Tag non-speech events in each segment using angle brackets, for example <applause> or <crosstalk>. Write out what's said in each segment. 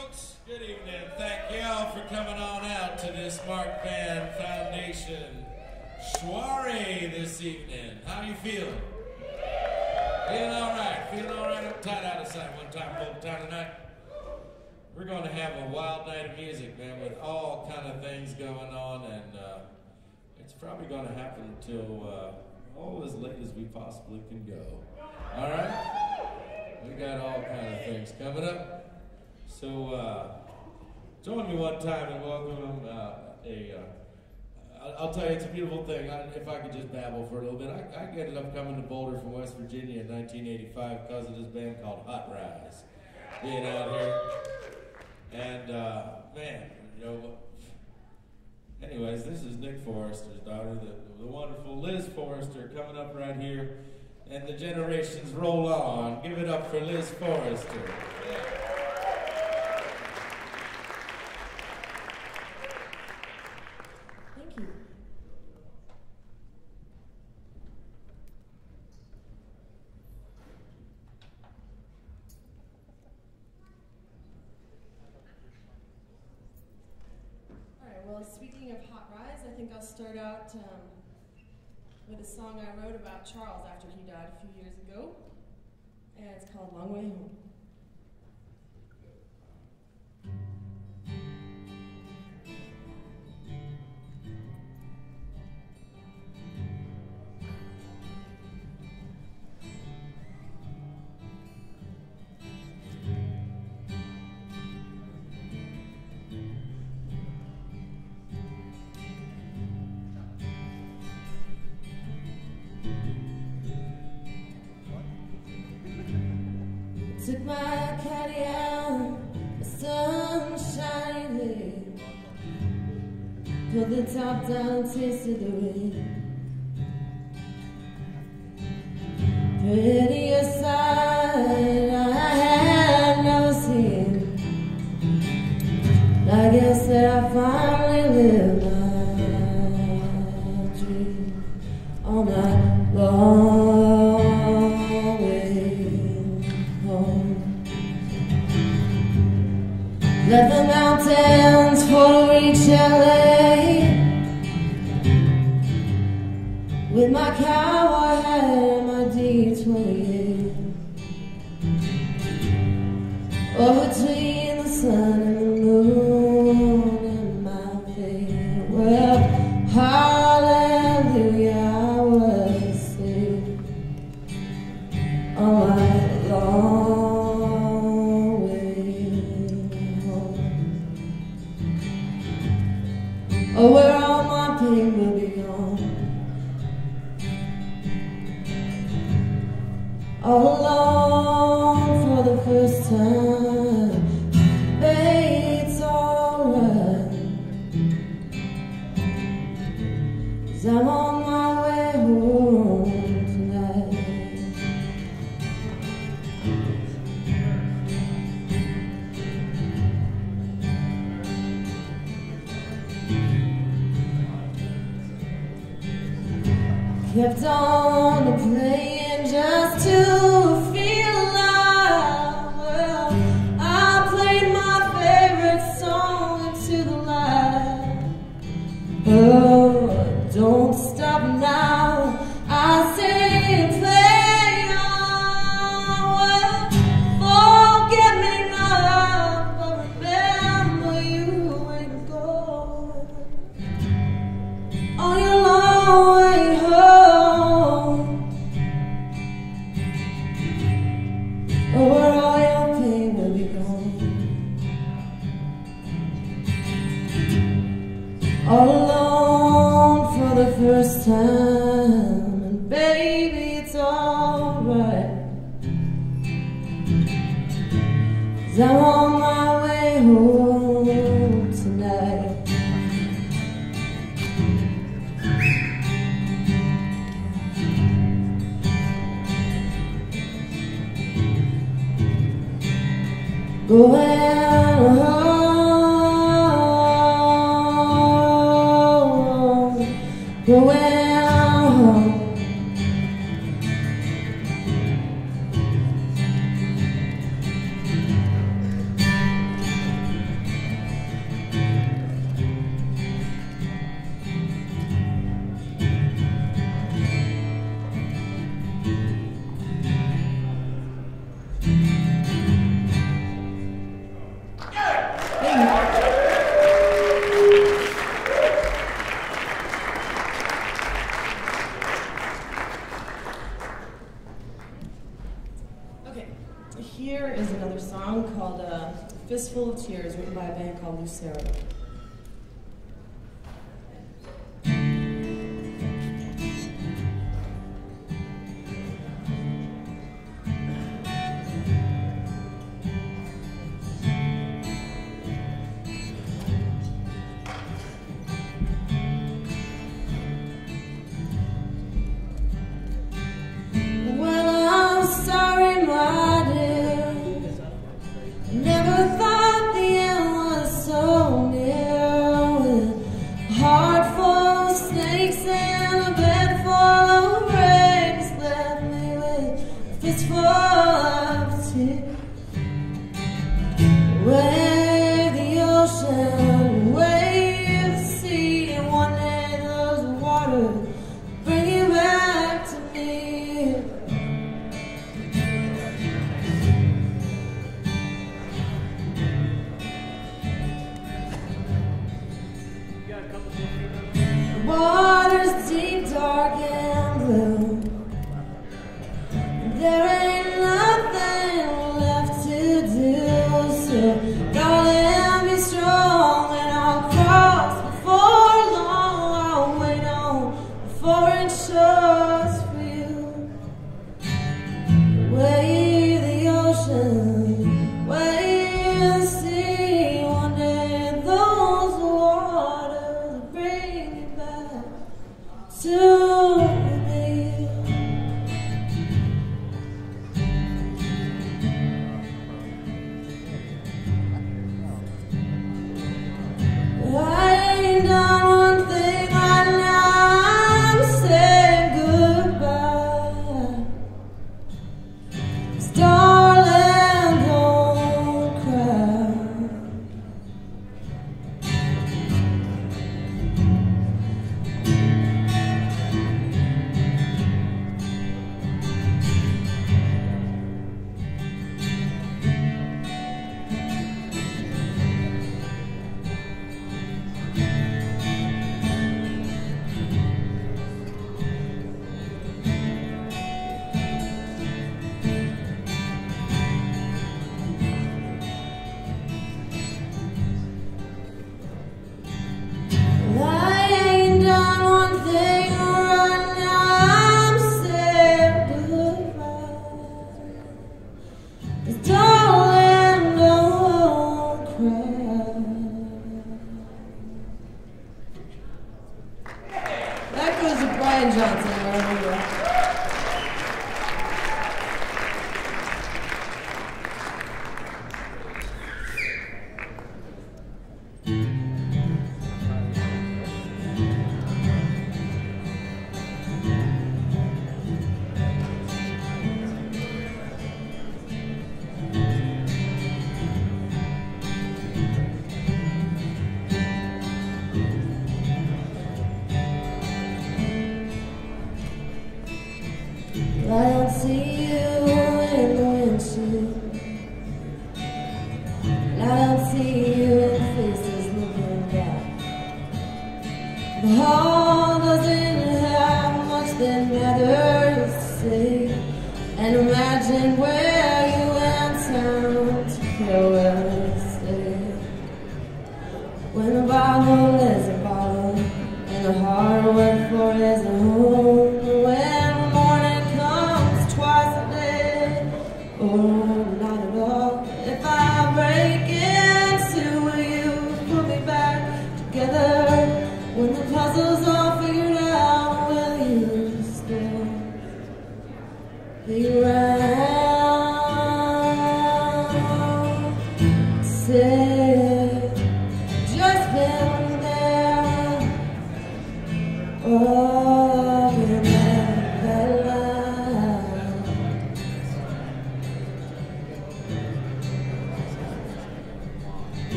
folks. Good evening. Thank you all for coming on out to this Mark Vann Foundation soiree this evening. How you feeling? Feeling all right. Feeling all right. I'm tight out of sight. One time, full time tonight. We're going to have a wild night of music, man, with all kind of things going on, and uh, it's probably going to happen until uh, oh, as late as we possibly can go. All right. We got all kind of things coming up. So uh, join me one time and welcome uh, a. Uh, I'll tell you, it's a beautiful thing. I, if I could just babble for a little bit, I, I ended up coming to Boulder from West Virginia in 1985 because of this band called Hot Rize being out here. And uh, man, you know. Anyways, this is Nick Forrester's daughter, the, the wonderful Liz Forrester, coming up right here. And the generations roll on. Give it up for Liz Forrester. start out um, with a song I wrote about Charles after he died a few years ago, and it's called Long Way Home. Down, tasted the wind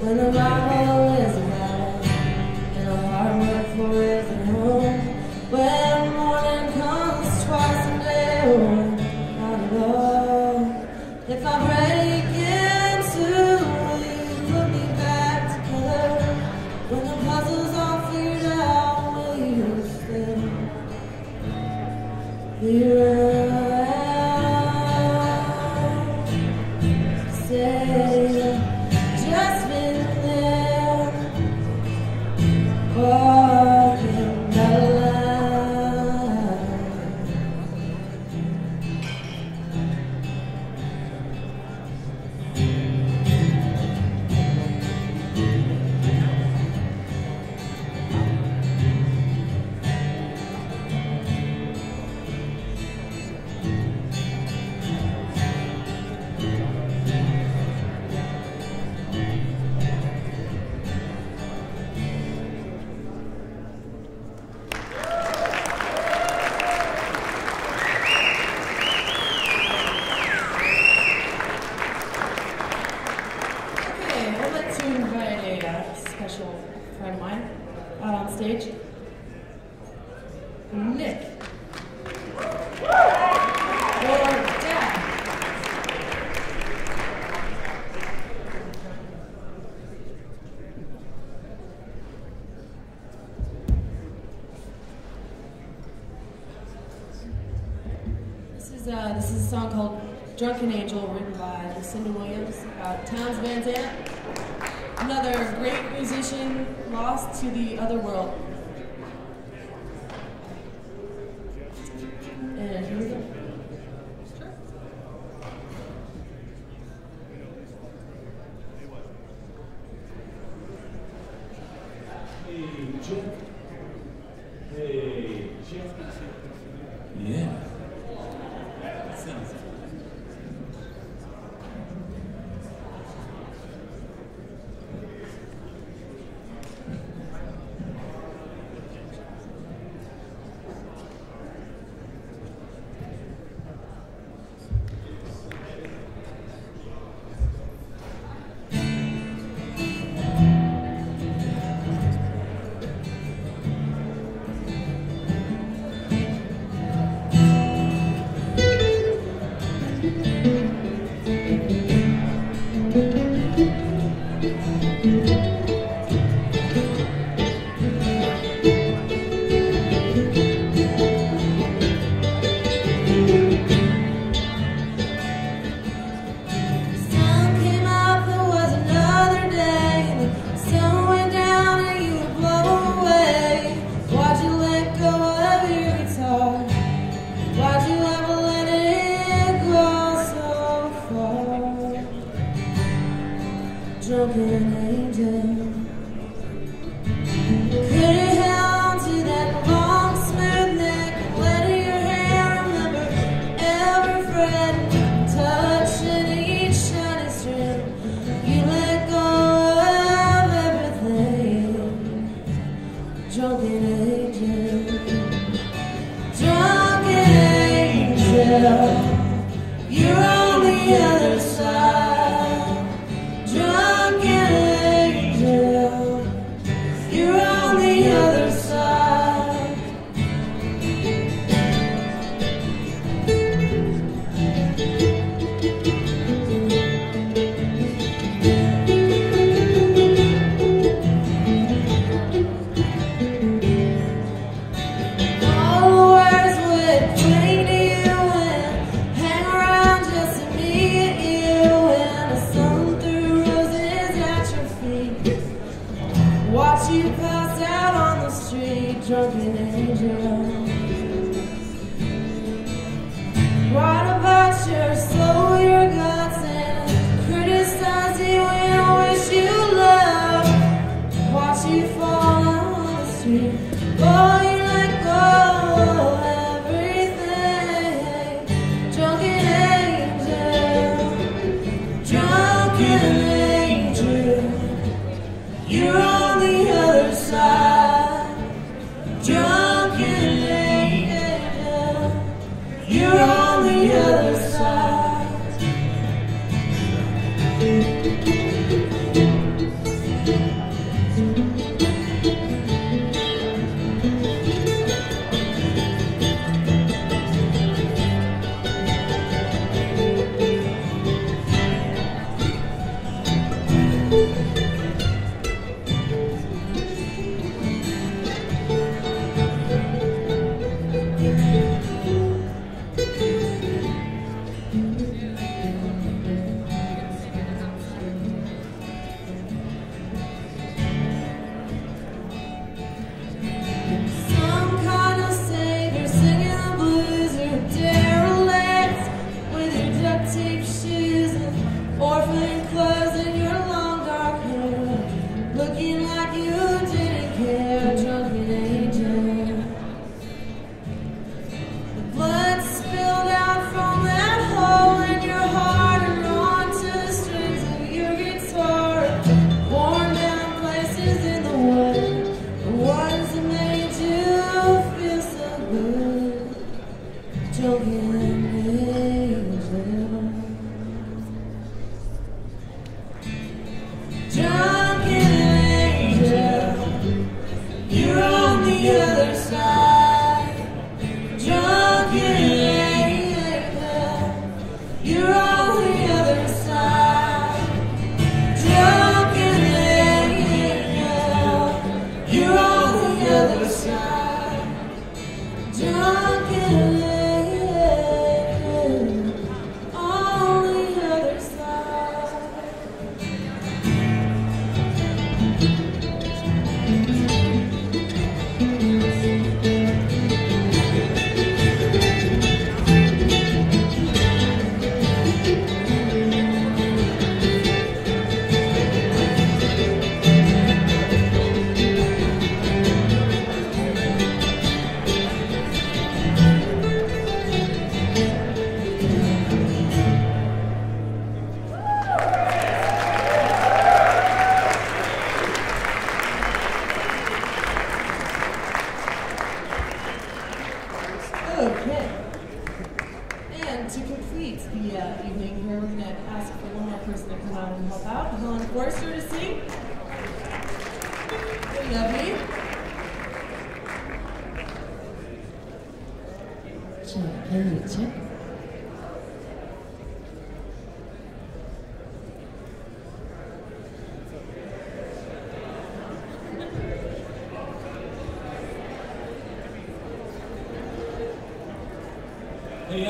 When the Bible is "Drunken Angel,"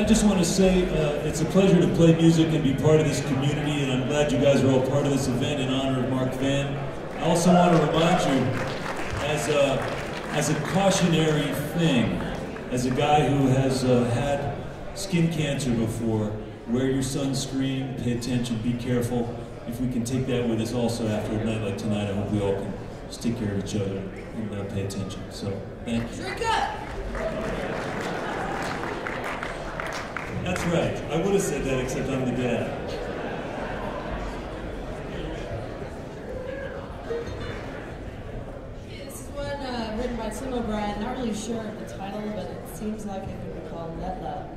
just want to say uh, it's a pleasure to play music and be part of this community, and I'm glad you guys are all part of this event in honor of Mark Vann. I also want to remind you, as a, as a cautionary thing, as a guy who has uh, had skin cancer before, wear your sunscreen, pay attention, be careful. If we can take that with us also after a night like tonight, I hope we all can take care of each other and uh, pay attention. So, thank you. Drink up! That's right. I would have said that except I'm the dad. This is one uh, written by Tim O'Brien. Not really sure of the title, but it seems like it could be called Let Love.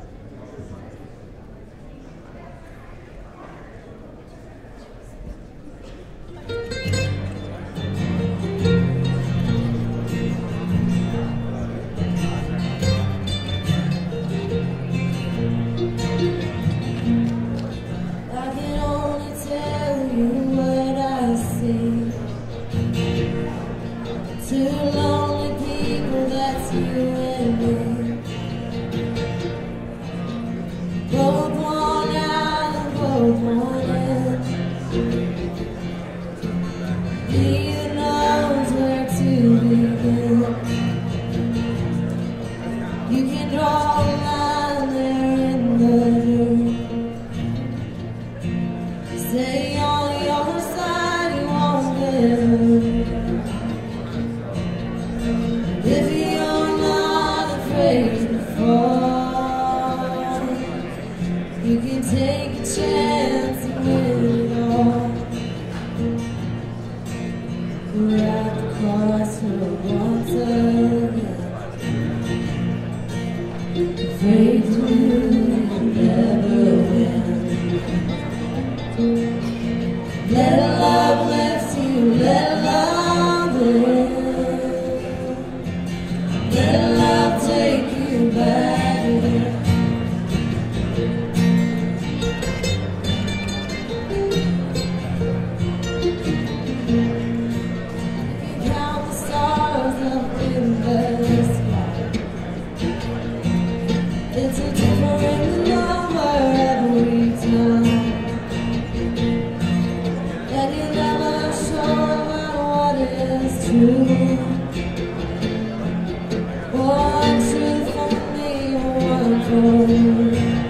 home.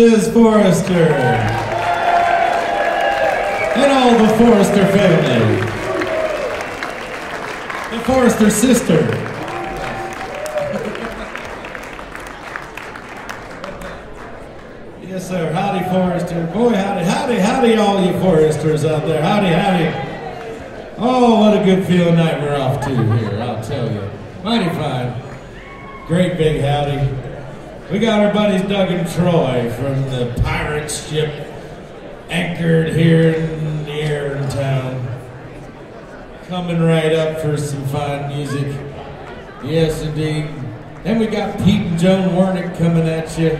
Liz Forrester. And all the Forrester family. The Forrester sister. Yes, sir. Howdy, Forrester. Boy, howdy, howdy, howdy, all you Forresters out there. Howdy, howdy. Oh, what a good feeling night we're off to here, I'll tell you. Mighty fine. Great big howdy. We got our buddies Doug and Troy from the pirate ship anchored here in the air in town. Coming right up for some fine music. Yes, indeed. Then we got Pete and Joan Wernick coming at you.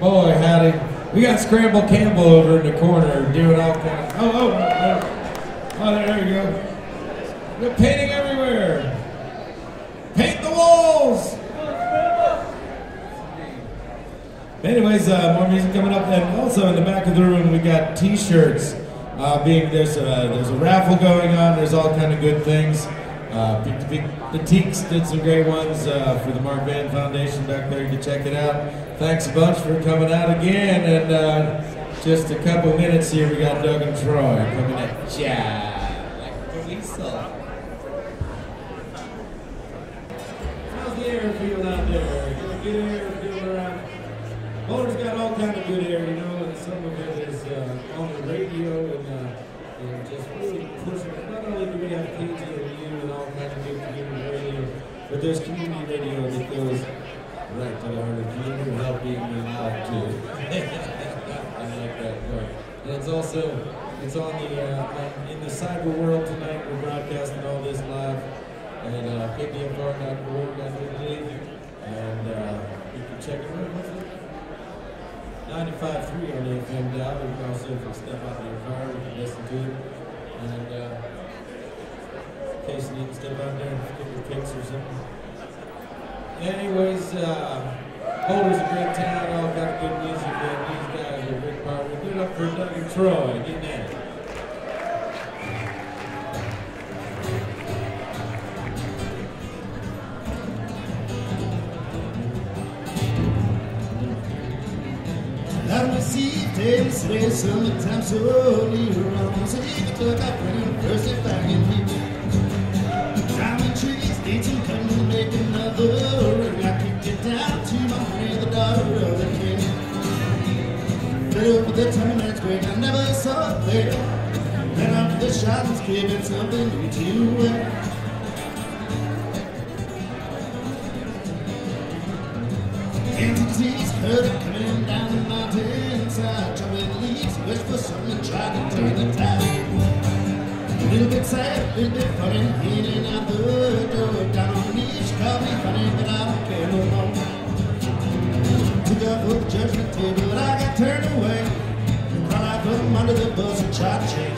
Boy, howdy. We got Scramble Campbell over in the corner doing all kinds. Oh, oh, oh, oh, there you go. We're painting Uh, more music coming up, and also in the back of the room we got T-shirts. Uh, being there's a there's a raffle going on. There's all kind of good things. Uh, Teeks did some great ones uh, for the Mark Vann Foundation back there. You can check it out. Thanks a bunch for coming out again. And uh, just a couple minutes here, we got Doug and Troy coming at ya And it's on the uh, in the cyber world tonight. We're broadcasting all this live at uh, believe, and uh, you can check it out. What's it? 95.3 on the FM dial. You can also, if you step out of your car, you can listen to it. And uh, in case you need to step out there and get your pics or something. Anyways, uh, Boulder's a great town. All got good music. And these guys are a big part. We do it up for Doug and Troy. Get that. I received days today, summertime slowly around. So you took up when first if I can hear. Climbing trees, dating, cutting, make another ring. I kicked it down to my honey, the daughter of the king. Up with the never there. Then after the shot was given something to wear. Entities heard it coming down the mountainside, dropping leaves, wish for something, try to turn the tide. A little bit sad, a little bit funny, in and out the door, down on knees, call me funny, but I don't care no more. Took up the judgment table, I got under the bus and tried to change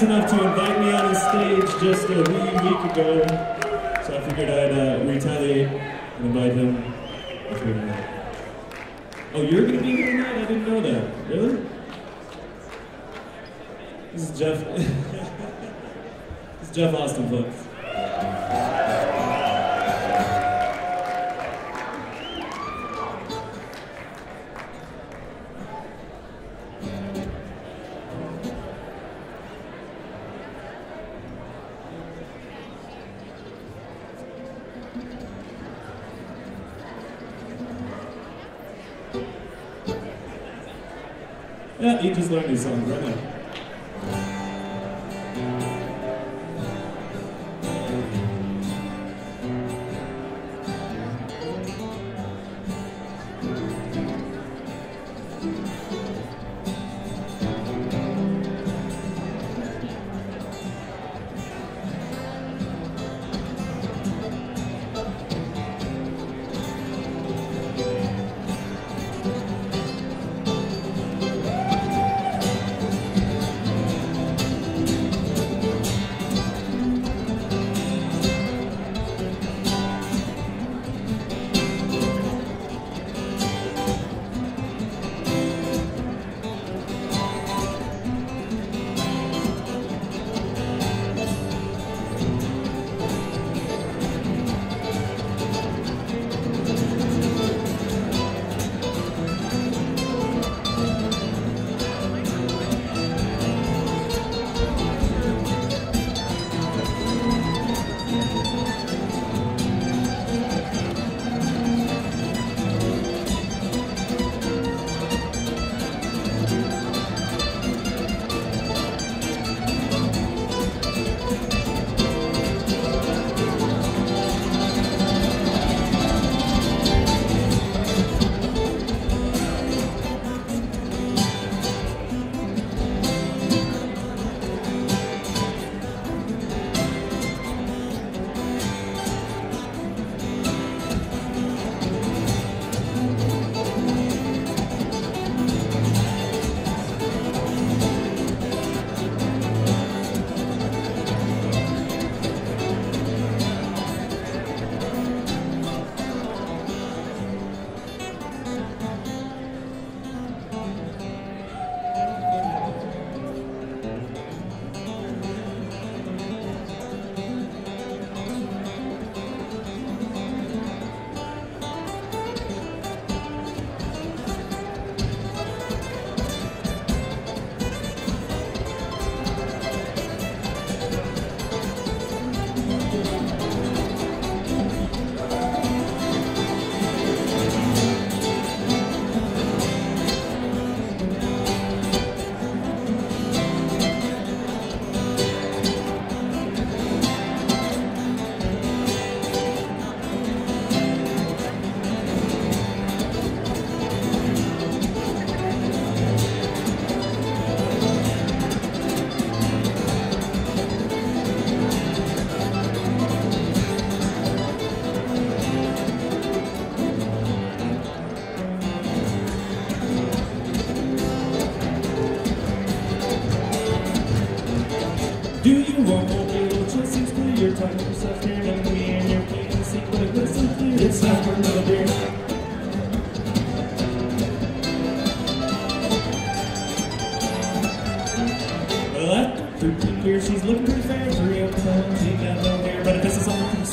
nice enough to invite me on the stage just a wee week ago.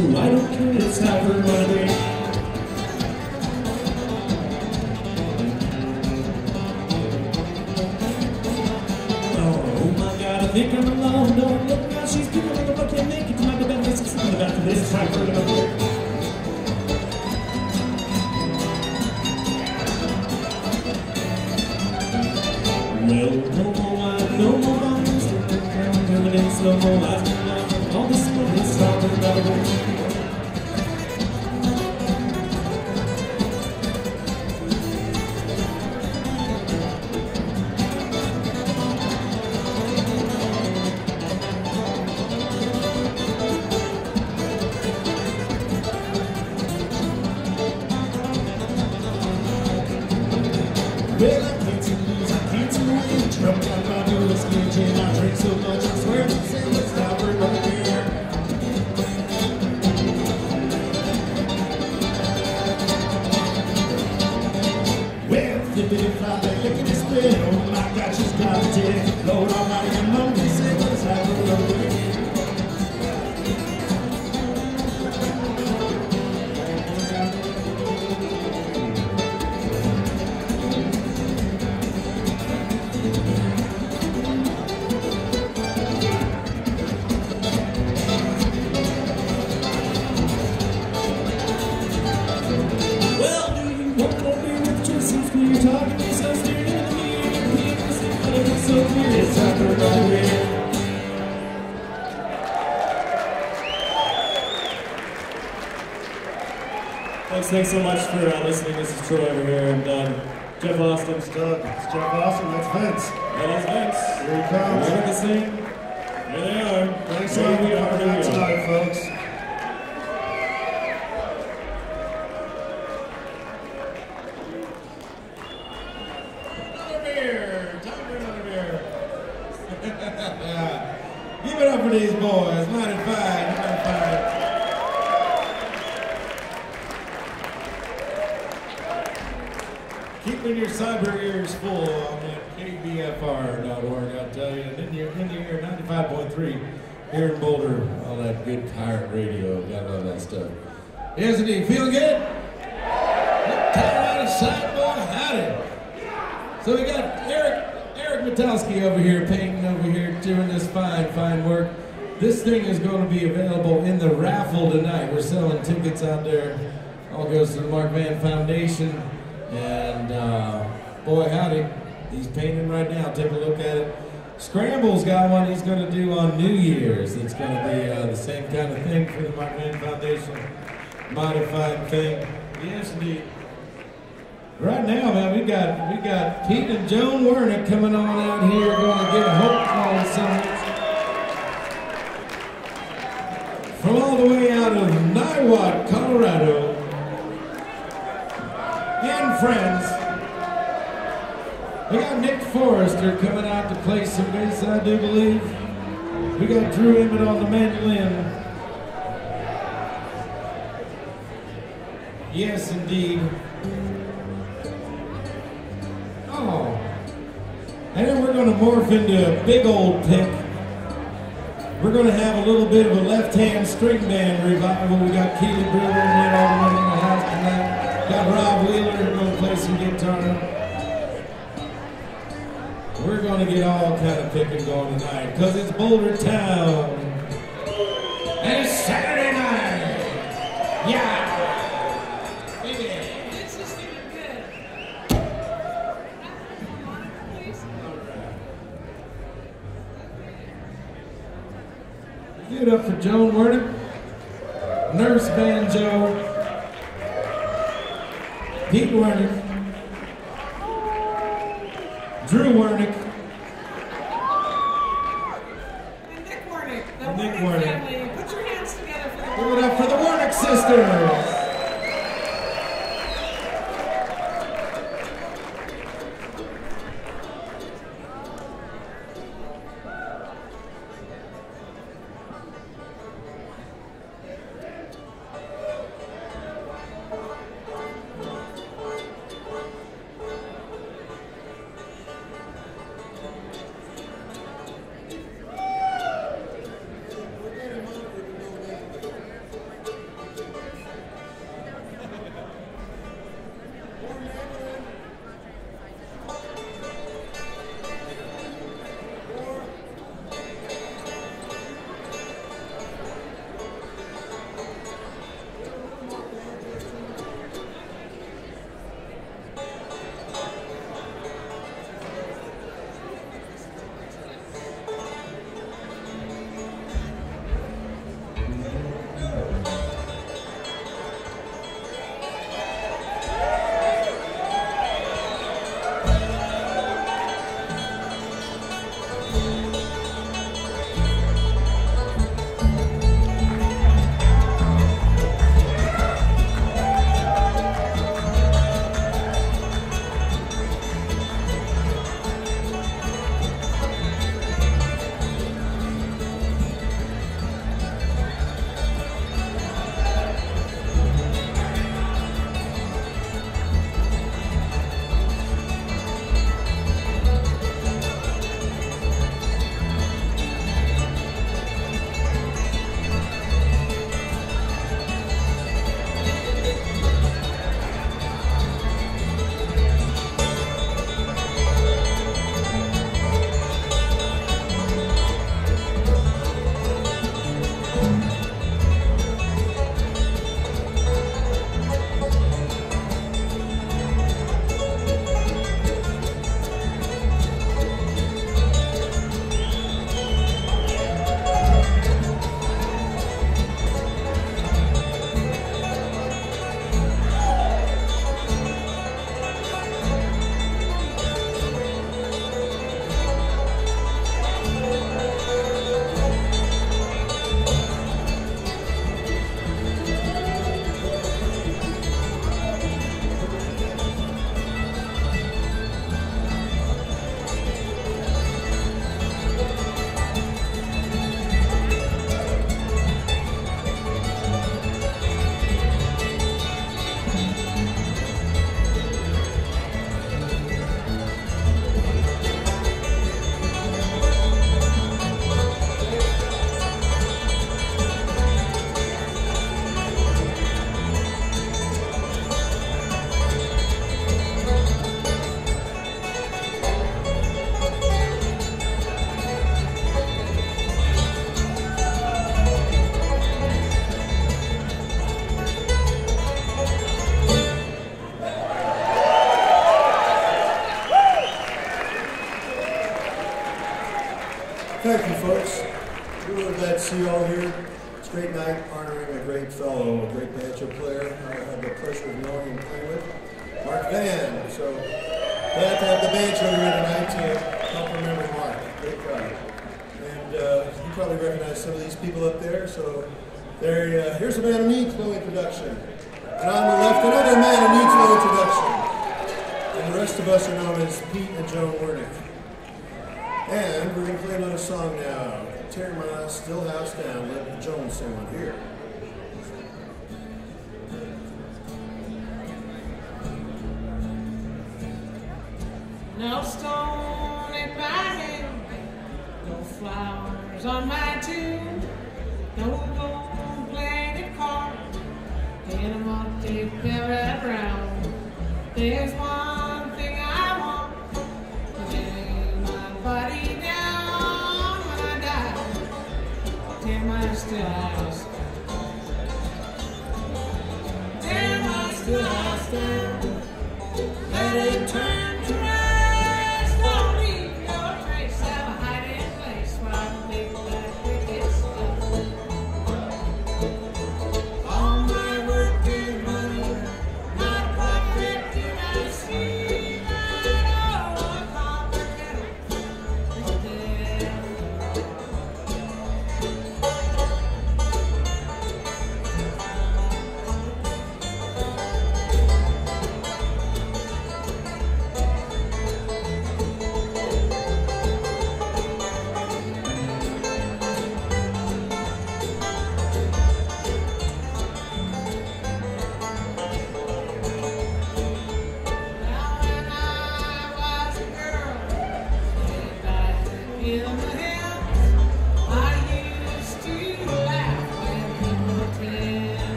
To, I Thanks, so much for uh, listening. This is Troy over here, and um, Jeff Austin. It's Doug. It's Jeff Austin. That's Vince. That is Vince. Here he comes. Look at the scene. Here they are. Thanks Here a lot we for are. coming Here out we are. tonight, folks. Another beer. Time for another beer. Give it up for these boys. Mighty fine. Mighty fine. Keeping your cyber ears full on that KBFR.org, I'll tell you. And in your, in your ear, 95.3 here in Boulder, all that good pirate radio. Got all that stuff. Isn't he? Feeling good? Colorado side boy, howdy. So we got Eric Eric Metowski over here painting over here doing this fine, fine work. This thing is going to be available in the raffle tonight. We're selling tickets out there. All goes to the Mark Vann Foundation. And uh, boy, howdy, he's painting right now. Take a look at it. Scramble's got one he's going to do on New Year's. It's going to be uh, the same kind of thing for the Mark Vann Foundation. Modified thing. Yes, indeed. Right now, man, we got we got Pete and Joan Wernick coming on out here, going to get a hope on something. From all the way out of Niwot, Colorado, and friends. We got Nick Forster coming out to play some bass, I do believe. We got Drew Emmitt on the mandolin. Yes, indeed. Oh. And then we're going to morph into a big old pick. We're going to have a little bit of a left-hand string band revival. We got Keely Brewer and all the way in the house tonight. Got Rob Wheeler going to play some guitar. We're going to get all kind of picking going tonight because it's Boulder Town. And it's Saturday night. Yeah. Baby. This is feeling good. Give it up for Joan Wernick, Nurse Banjo, Pete Wernick, Drew Wernick, And Nick Warnick, the Nick Warnick Warnick. family. Put your hands together for the Give it up for the Wernick sisters.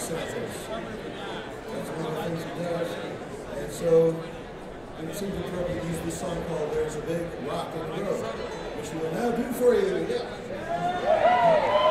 success. That's one of the things it does. And so, it seemed appropriate to use this song called There's a Big Rock in the Road, which we'll now do for you. Yeah.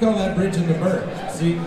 call that bridge in the bird. See?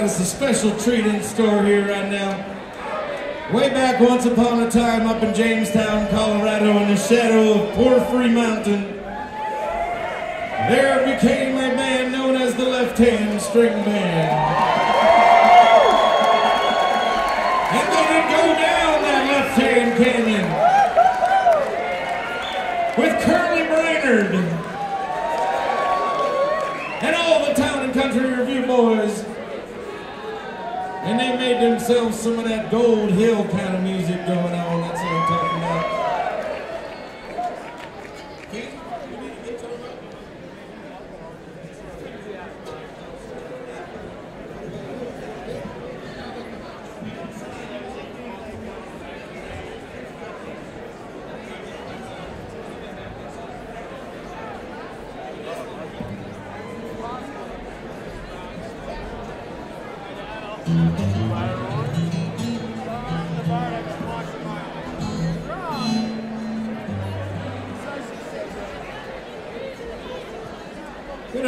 Got us, a special treat in store here right now. Way back once upon a time up in Jamestown, Colorado, in the shadow of Porphyry Mountain, there became a band known as the Left Hand String Band. And they would go down that left hand canyon with Curly Brainerd and all the town and country review boys. And they made themselves some of that Gold Hill kind of music going on. That's what I'm talking about. Get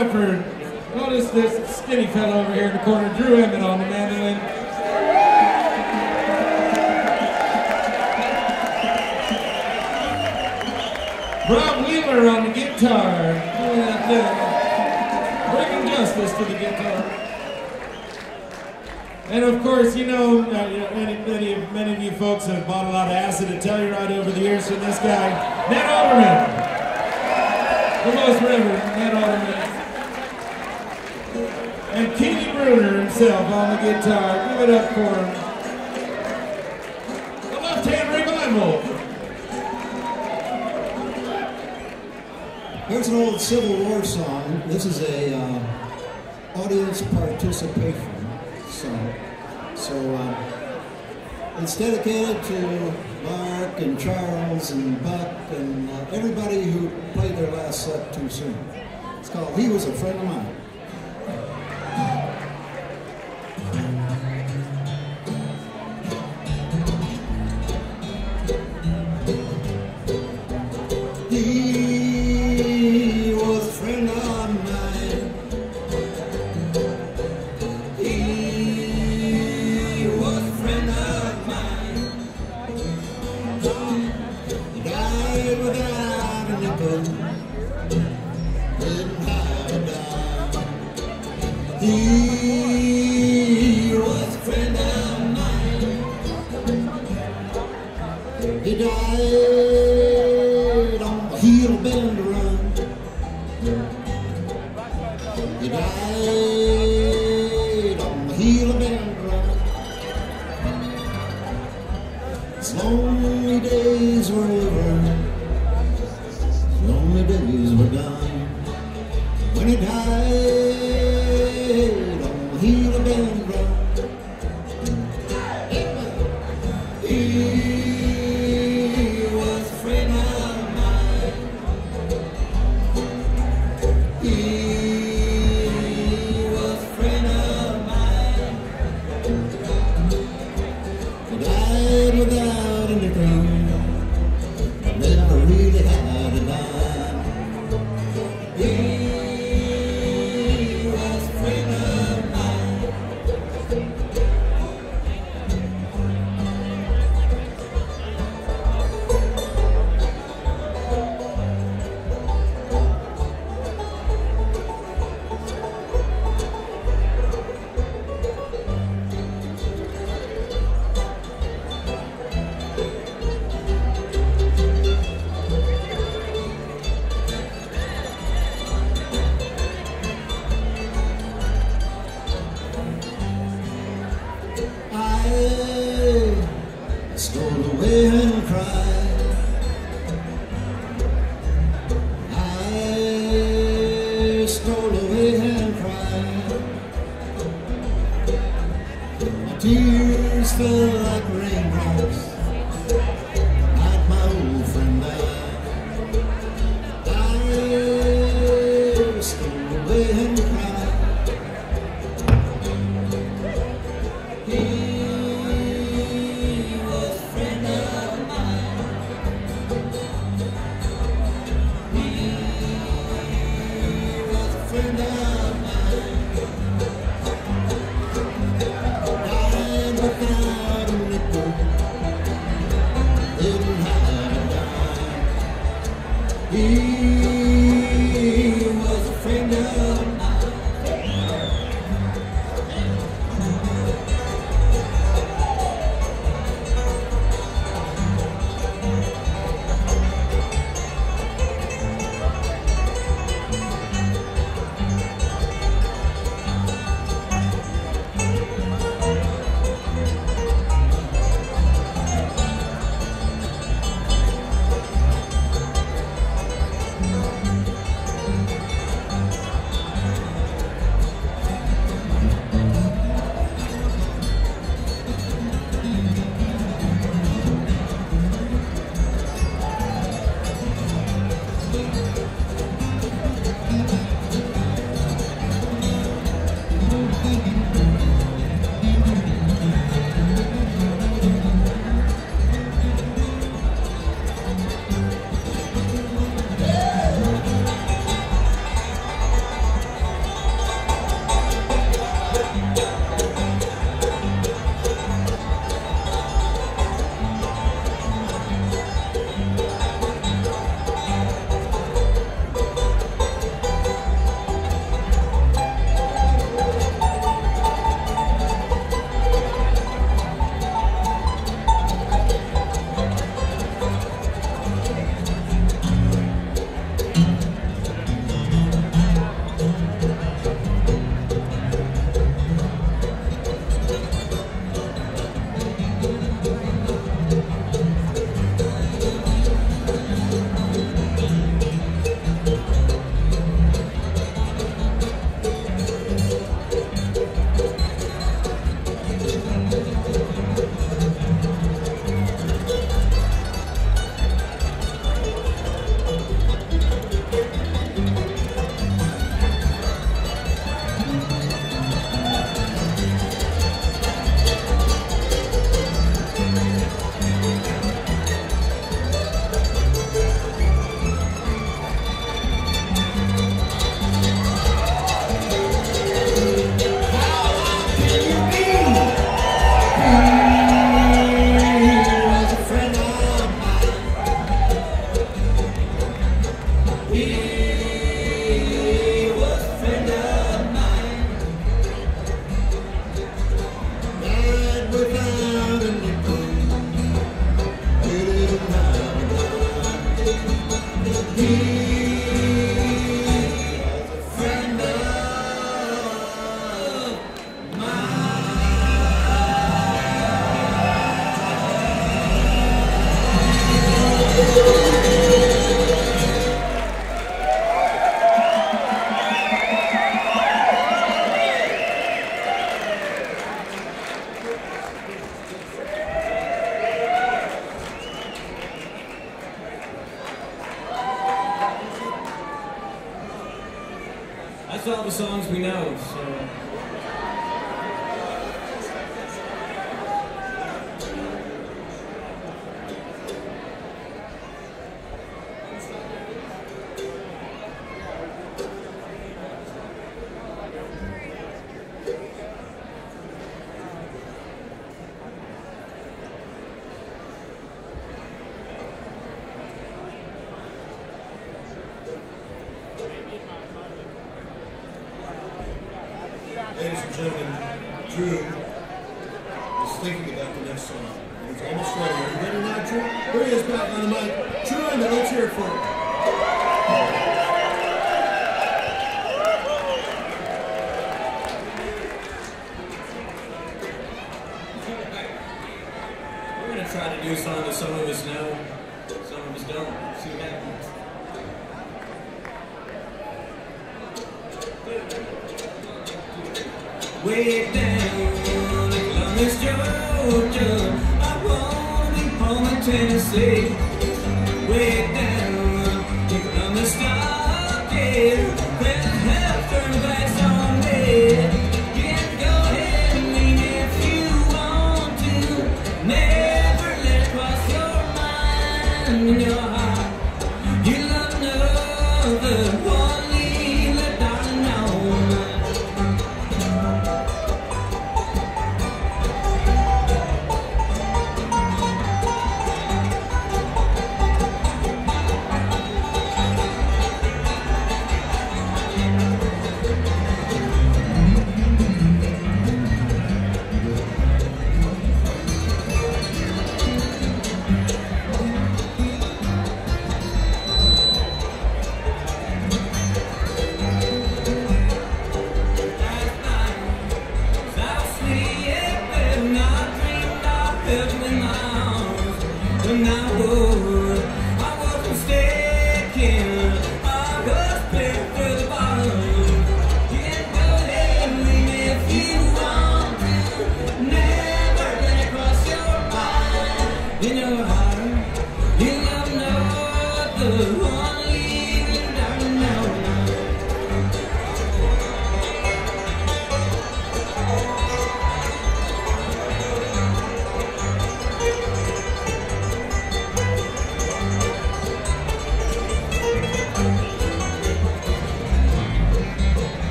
up for, notice this skinny fellow over here in the corner, Drew Emmitt on the mandolin. Rob Wheeler on the guitar, doing that thing, bringing justice to the guitar. And of course, you know, uh, many, many, many of you folks have bought a lot of acid and Telluride over the years from this guy, Ned Alderman. The most reverend Ned Alderman. Himself on the guitar. Give it up for him. The Left Hand Revival. Here's an old Civil War song. This is a uh, audience participation song. So uh, it's dedicated to Mark and Charles and Buck and uh, everybody who played their last set too soon. It's called He Was a Friend of Mine.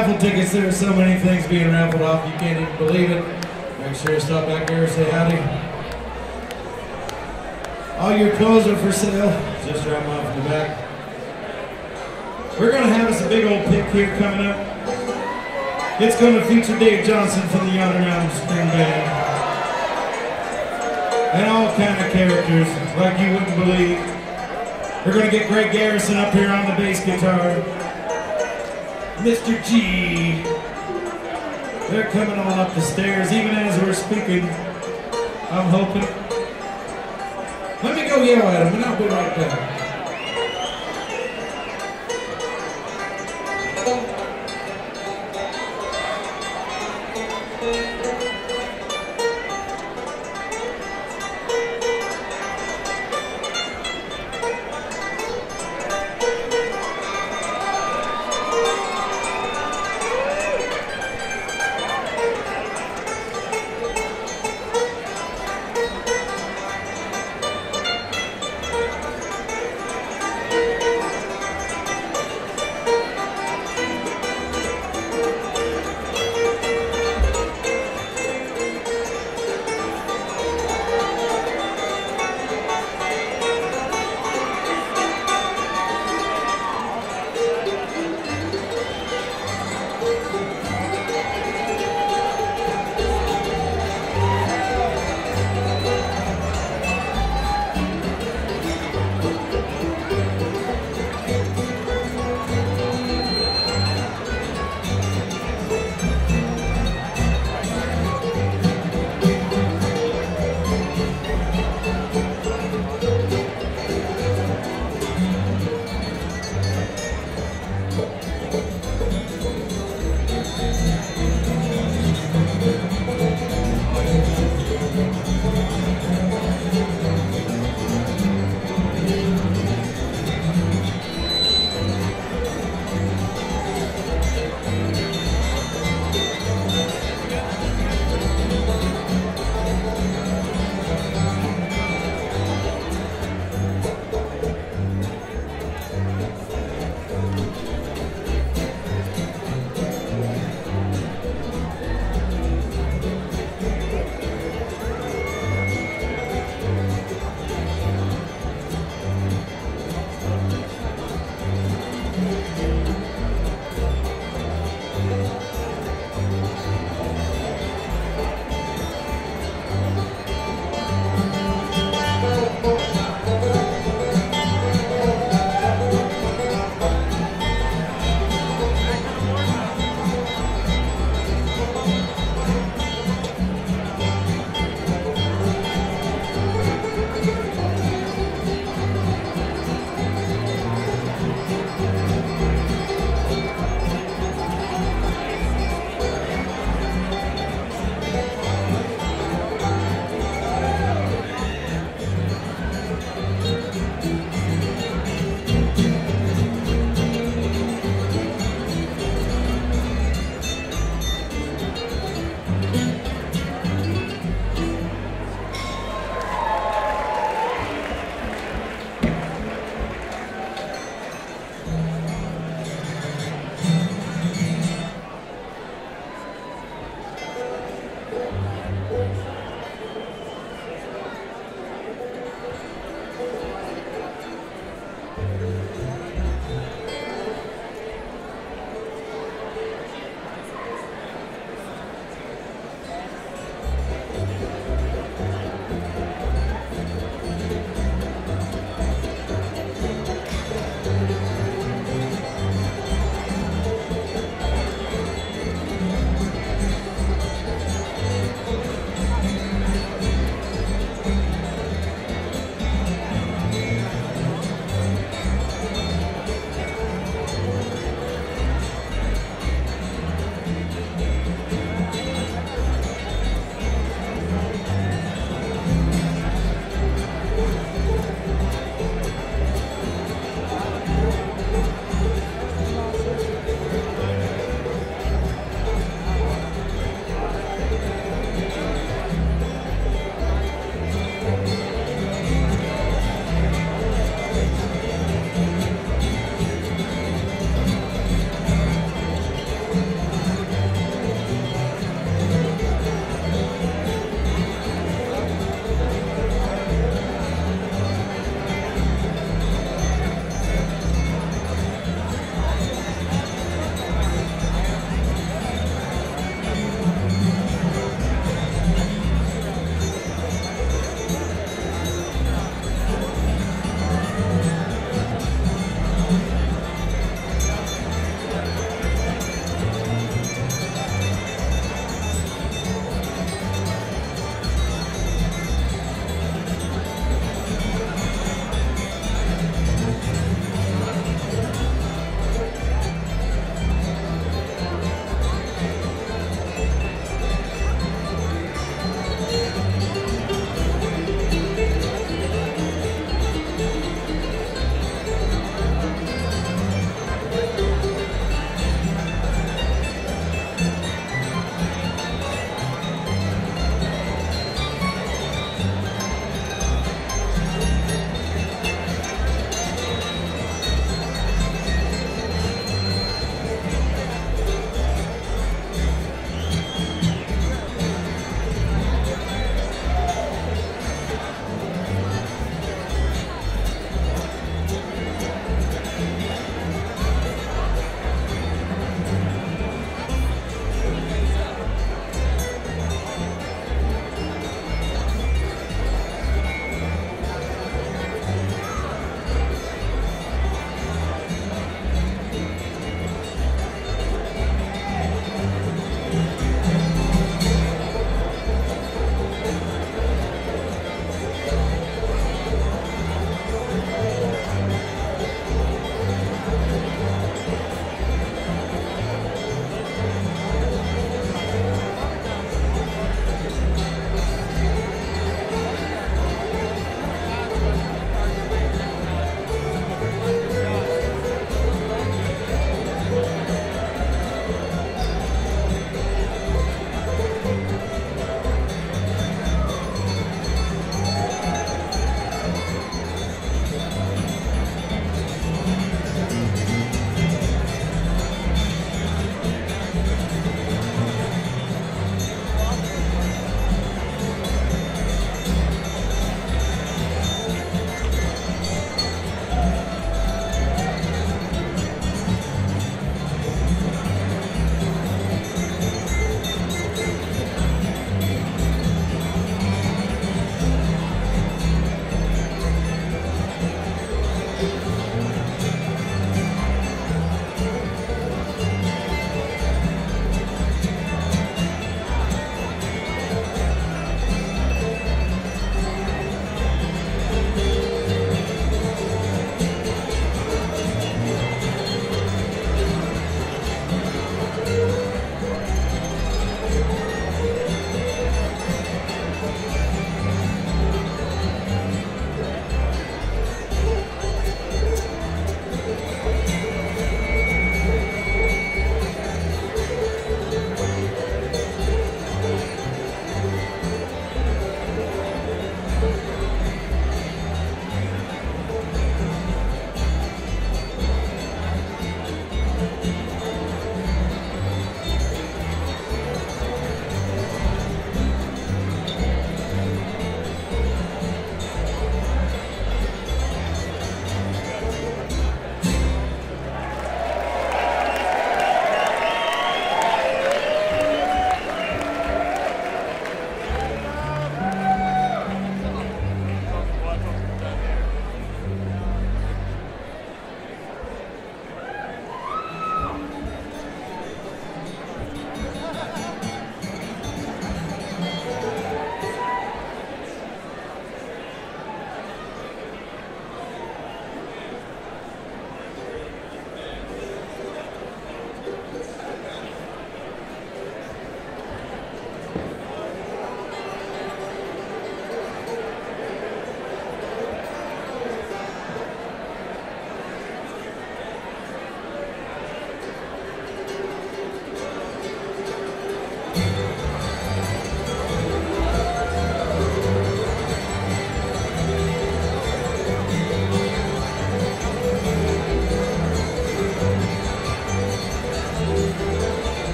Raffle tickets. There are so many things being raffled off, you can't even believe it. Make sure to stop back there and say howdy. All your clothes are for sale. Just drop them off in the back. We're gonna have us a big old pick here coming up. It's gonna feature Dave Johnston from the Yonder Mountain String Band. And all kind of characters like you wouldn't believe. We're gonna get Greg Garrison up here on the bass guitar. Mr. G. They're coming on up the stairs even as we're speaking. I'm hoping. Let me go yell at them and I'll be right back.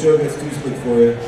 Show gets too slick for you.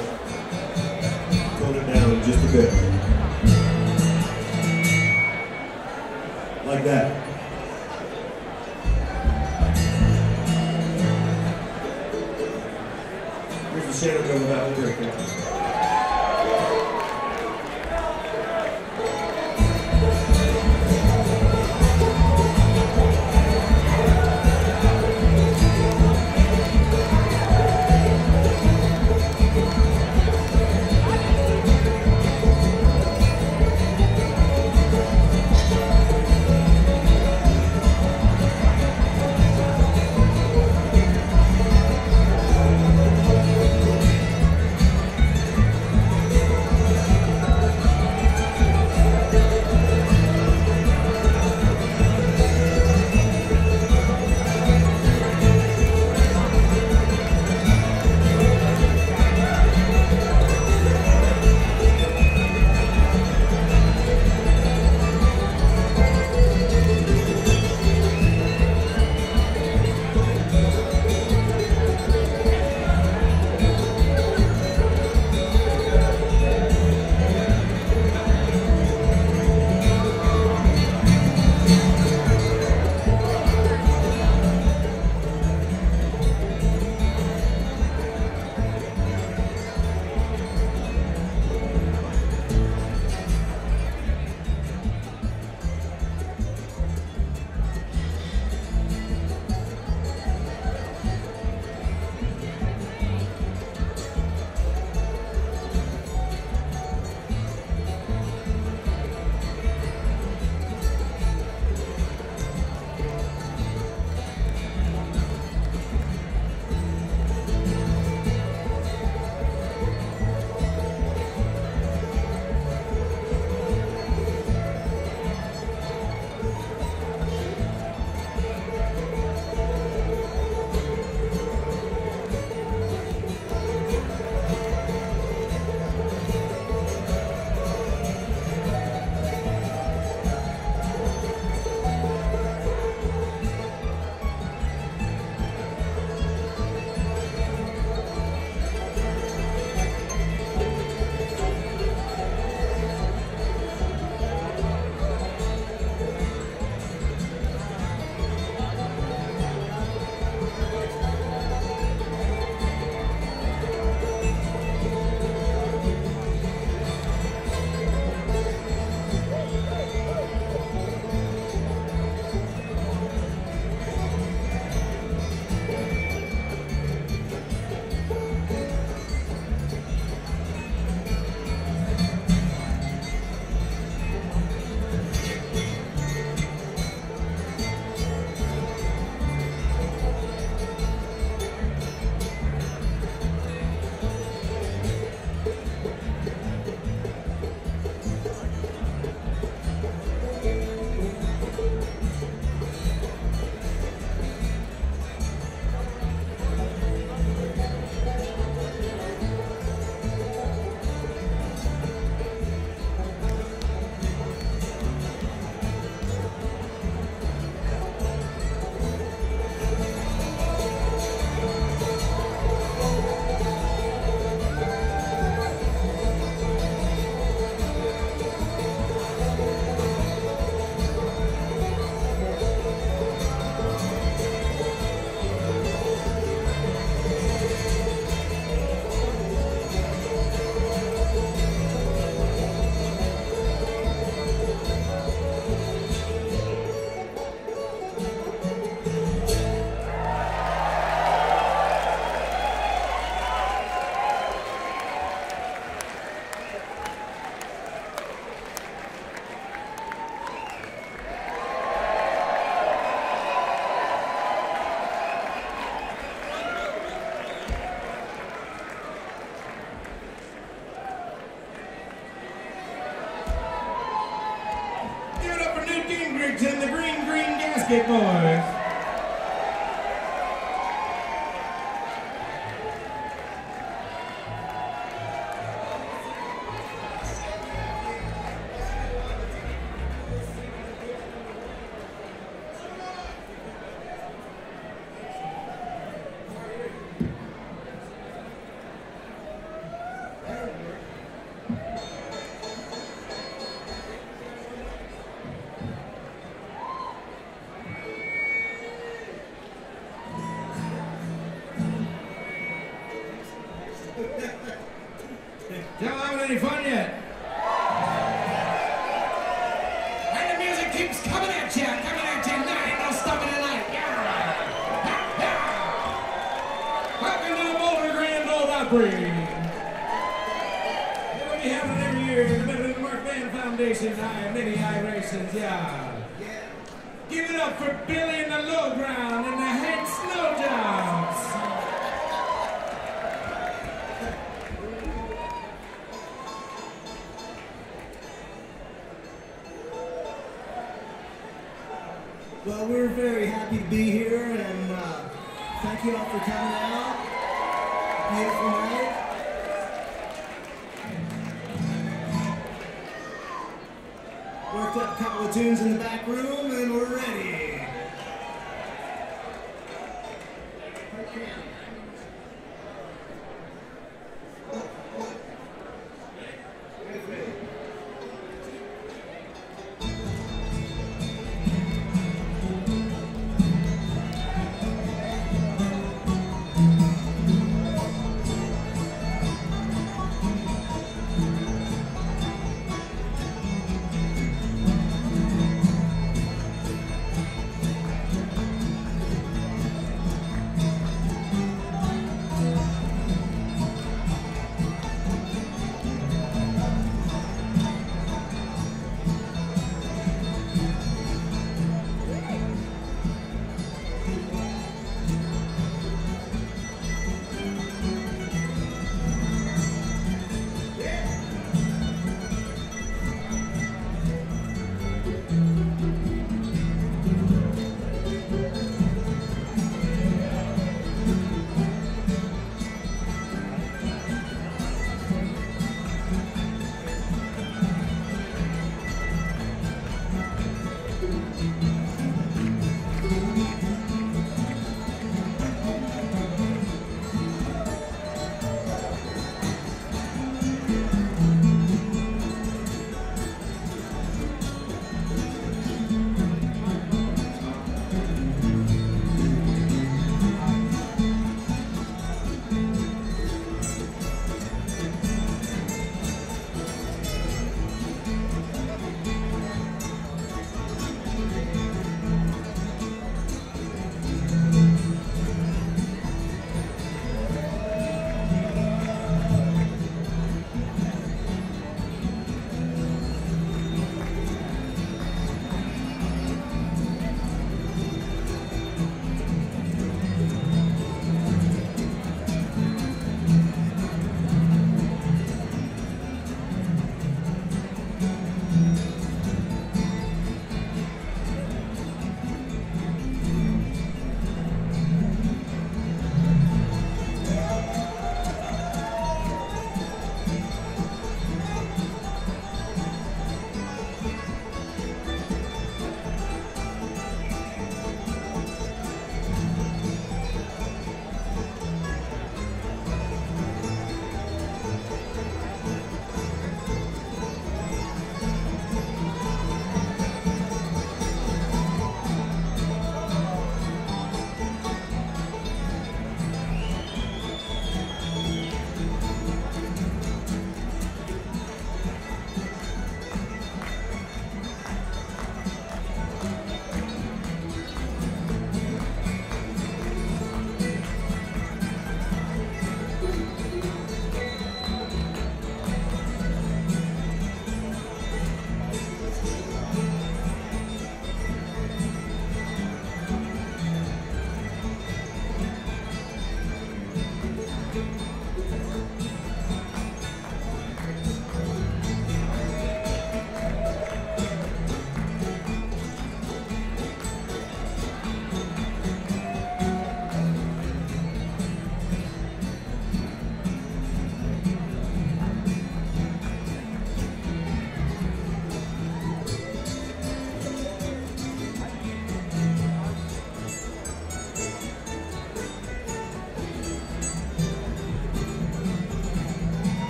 Green. They already have it every year in the middle of the Mark Vann Foundation. I many I yeah.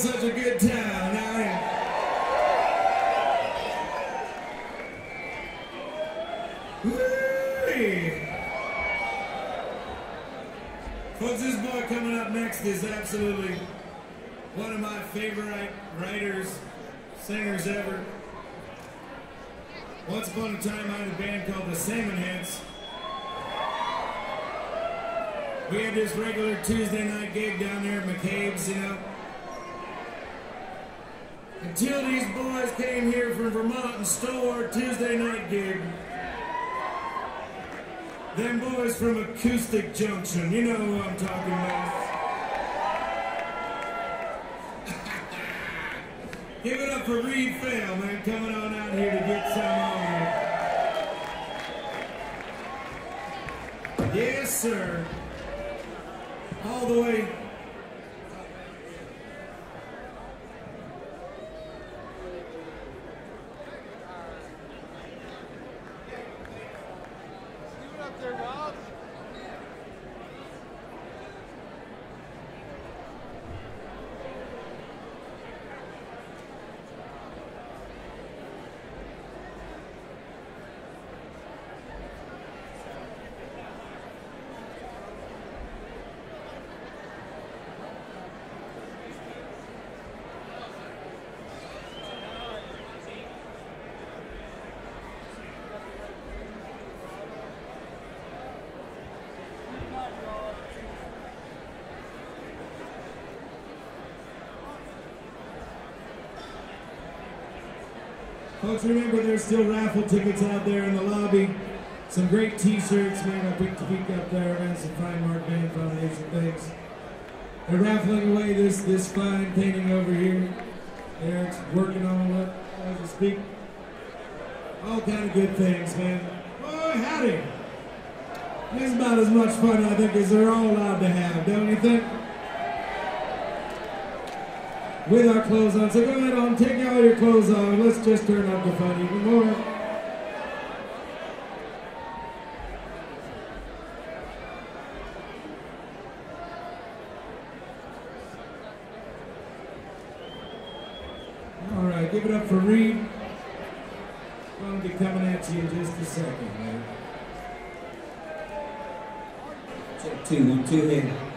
Such a good time. Now? Folks, this boy coming up next is absolutely one of my favorite writers, singers ever. Once upon a time, I had a band called the Salmon Heads. We had this regular Tuesday night gig down there at McCabe's, you know. Boys from Acoustic Junction, you know who I'm talking about. Give it up for Reed Foehl, man, coming on out here to get some on. Yes, sir. All the way. Folks, remember there's still raffle tickets out there in the lobby. Some great t-shirts, man. I picked a peek up there, man. Some fine Mark Vann Foundation things. They're raffling away this this fine painting over here. Eric's working on it as we speak. All kind of good things, man. Boy, howdy. Is about as much fun, I think, as they're all allowed to have, don't you think? With our clothes on. So go ahead on, take all your clothes off. Let's just turn up the fun even more. All right, give it up for Reed. Gonna be coming at you in just a second, man. Check.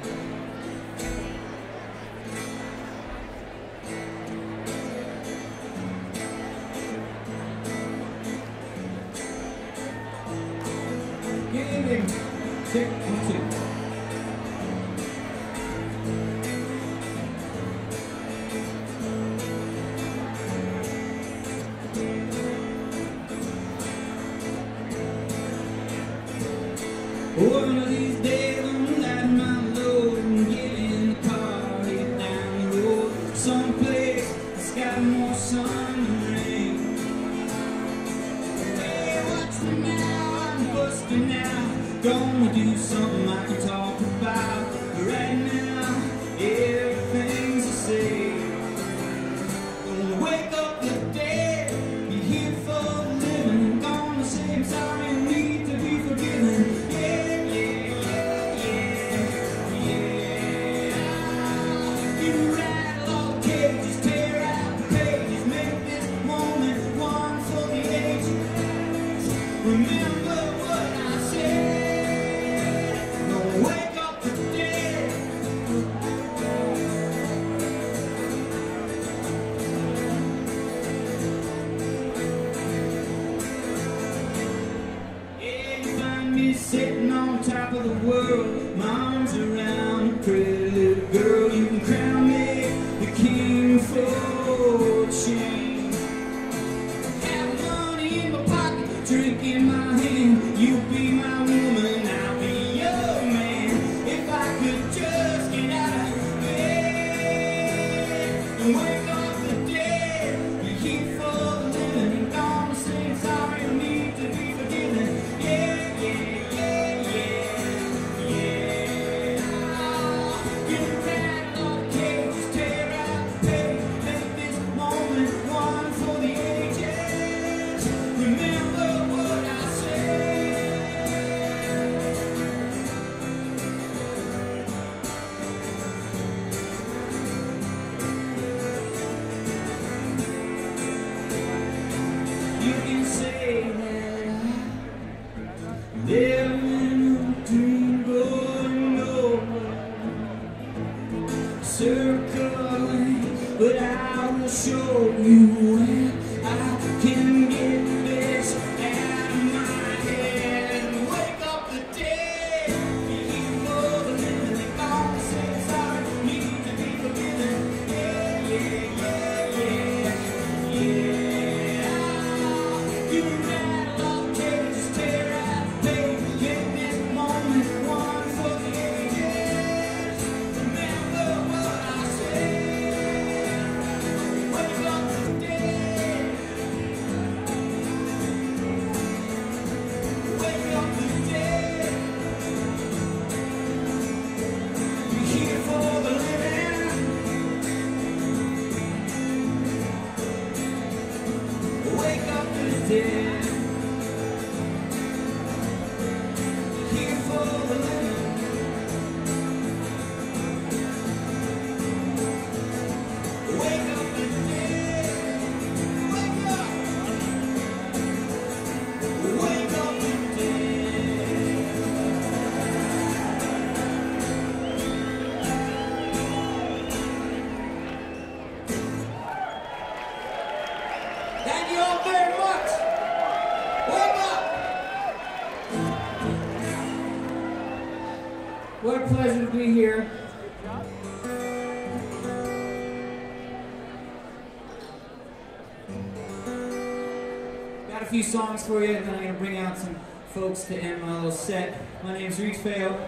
few songs for you, and then I'm going to bring out some folks to end my little set. My name's Reed Foehl.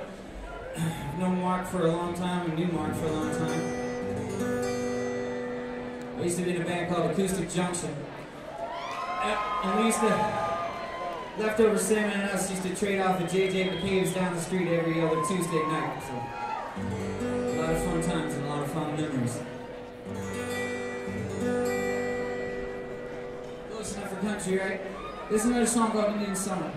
I've known Mark for a long time, and knew Mark for a long time. I used to be in a band called Acoustic Junction. And we used to, Leftover Salmon and us used to trade off at JJ McCabe's down the street every other Tuesday night. So, a lot of fun times and a lot of fun memories. right? This is another song called Indian Summer.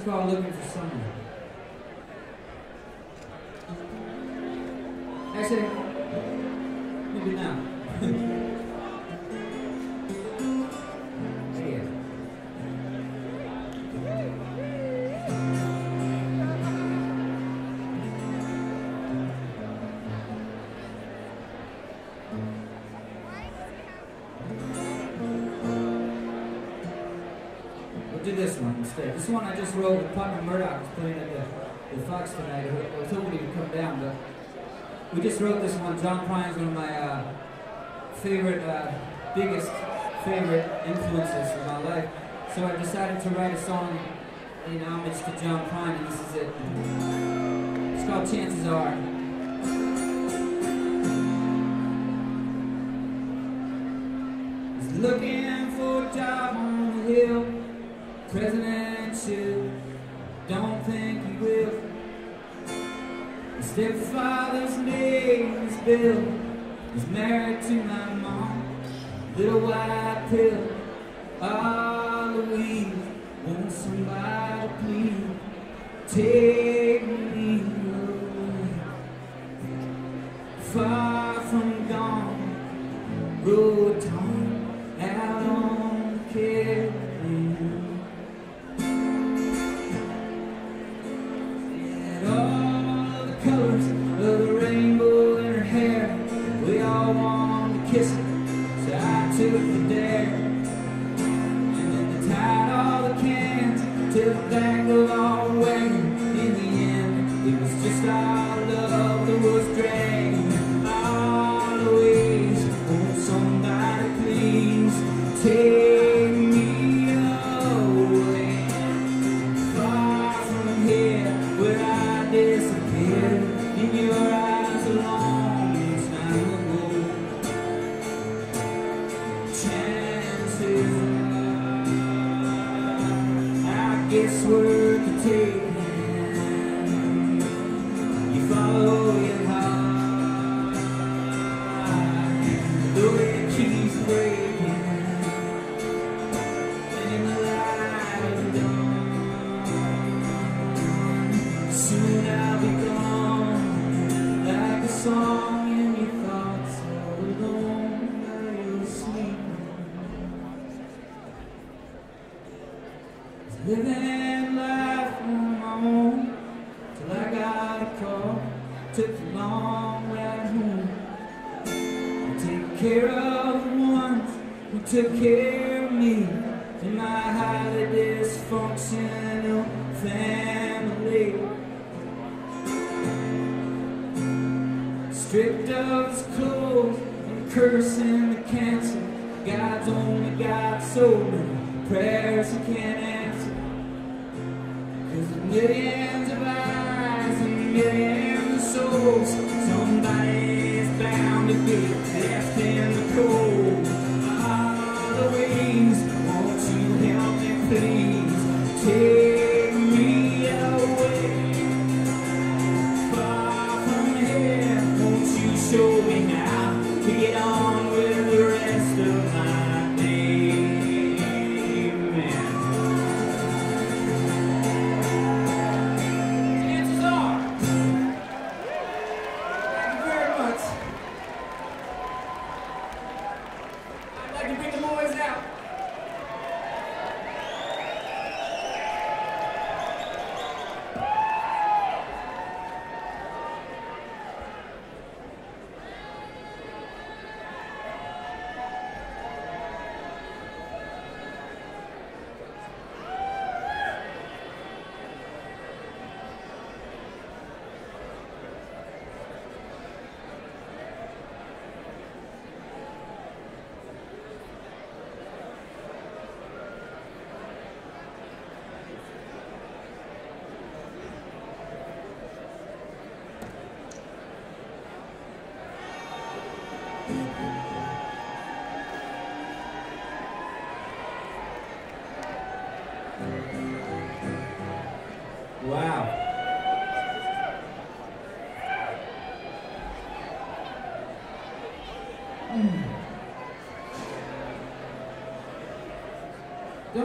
That's what I'm looking for. This one I just wrote with Partner Murdoch, was playing at the, the Fox tonight. I was hoping he would come down, but we just wrote this one. John Prine's one of my uh, favorite, uh, biggest favorite influences in my life. So I decided to write a song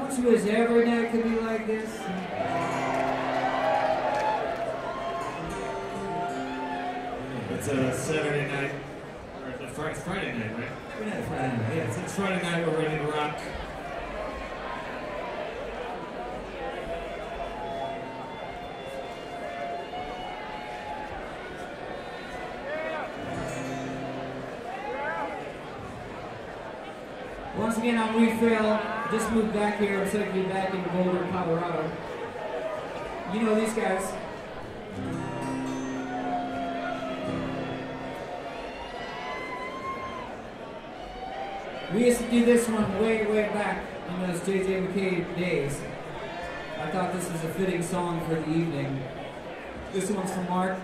don't you wish every night could be like this? It's a Saturday night, or it's Friday, Friday night, right? Friday night. Yeah, it's Friday night, we're ready to rock. Once again, I'm Lee just moved back here. I'm set to be back in Boulder, Colorado. You know these guys. We used to do this one way, way back in those J.J. McCabe days. I thought this was a fitting song for the evening. This one's from Mark.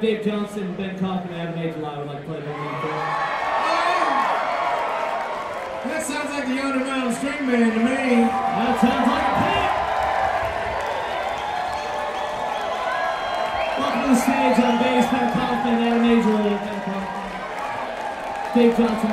Dave Johnston, Ben Kaufman, Adam Aijala. I would like to play one more That sounds like the Yonder Mountain String Band to me. That sounds like a pick. Welcome to the stage on bass, Ben Kaufman, Adam Aijala, Ben Kaufman, Dave Johnston.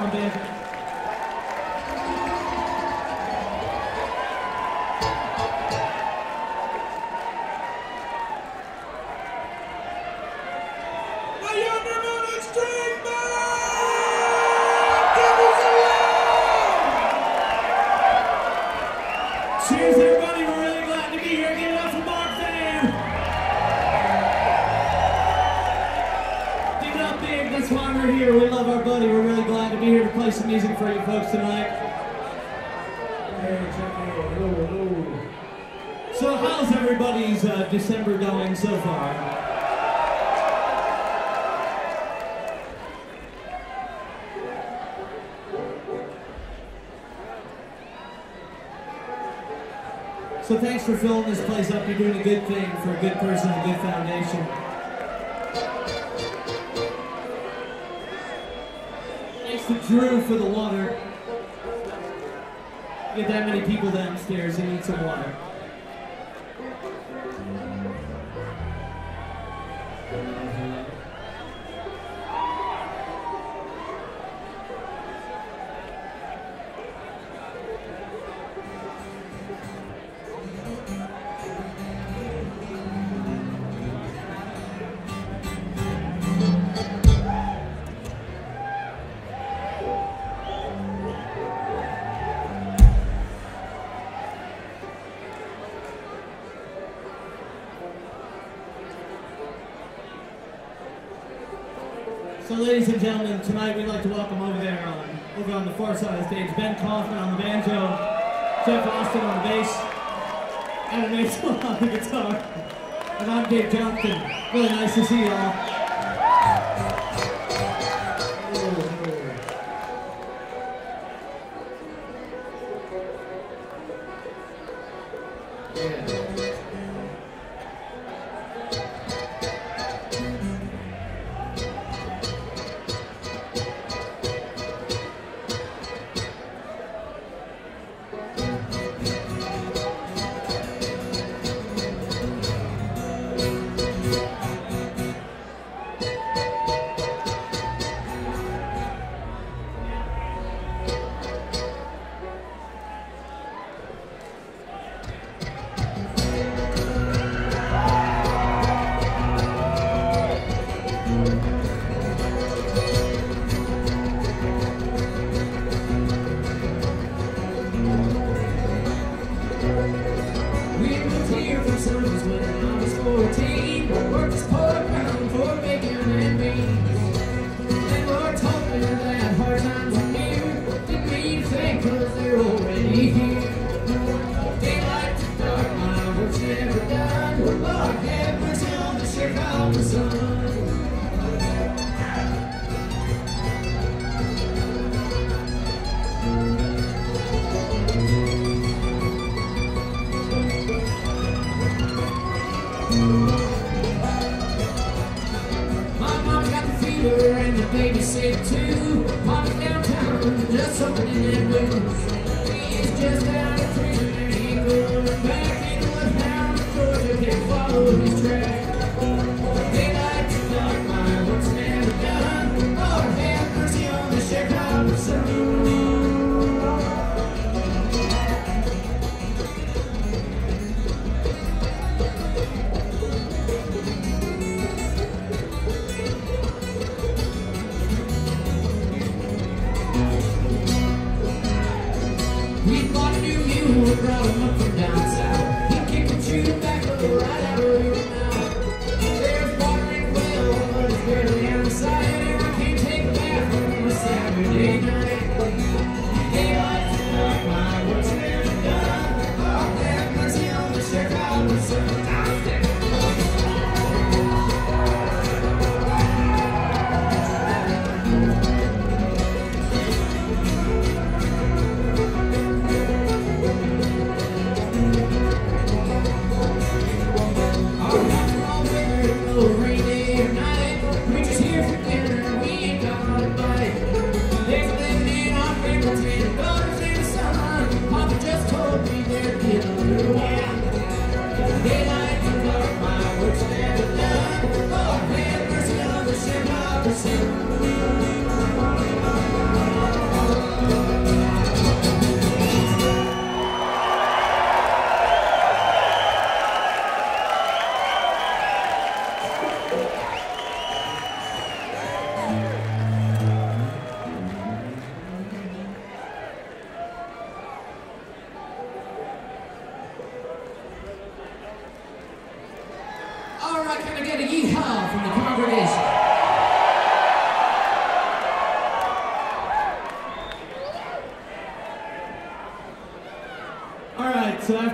for filling this place up. You're doing a good thing for a good person, a good foundation. Thanks to Drew for the water. Get that many people downstairs, they need some water. So ladies and gentlemen, tonight we'd like to welcome over there, uh, over on the far side of the stage, Ben Kaufman on the banjo, Jeff Austin on the bass, Adam Mason on the guitar, and I'm Dave Johnston. Really nice to see y'all.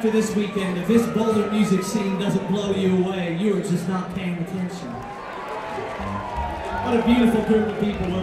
after this weekend, if this Boulder music scene doesn't blow you away, you are just not paying attention. What a beautiful group of people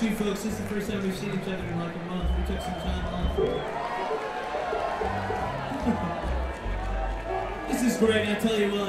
Two folks. This is the first time we've seen each other in like a month. We took some time off. <laughs> this is great, I tell you what.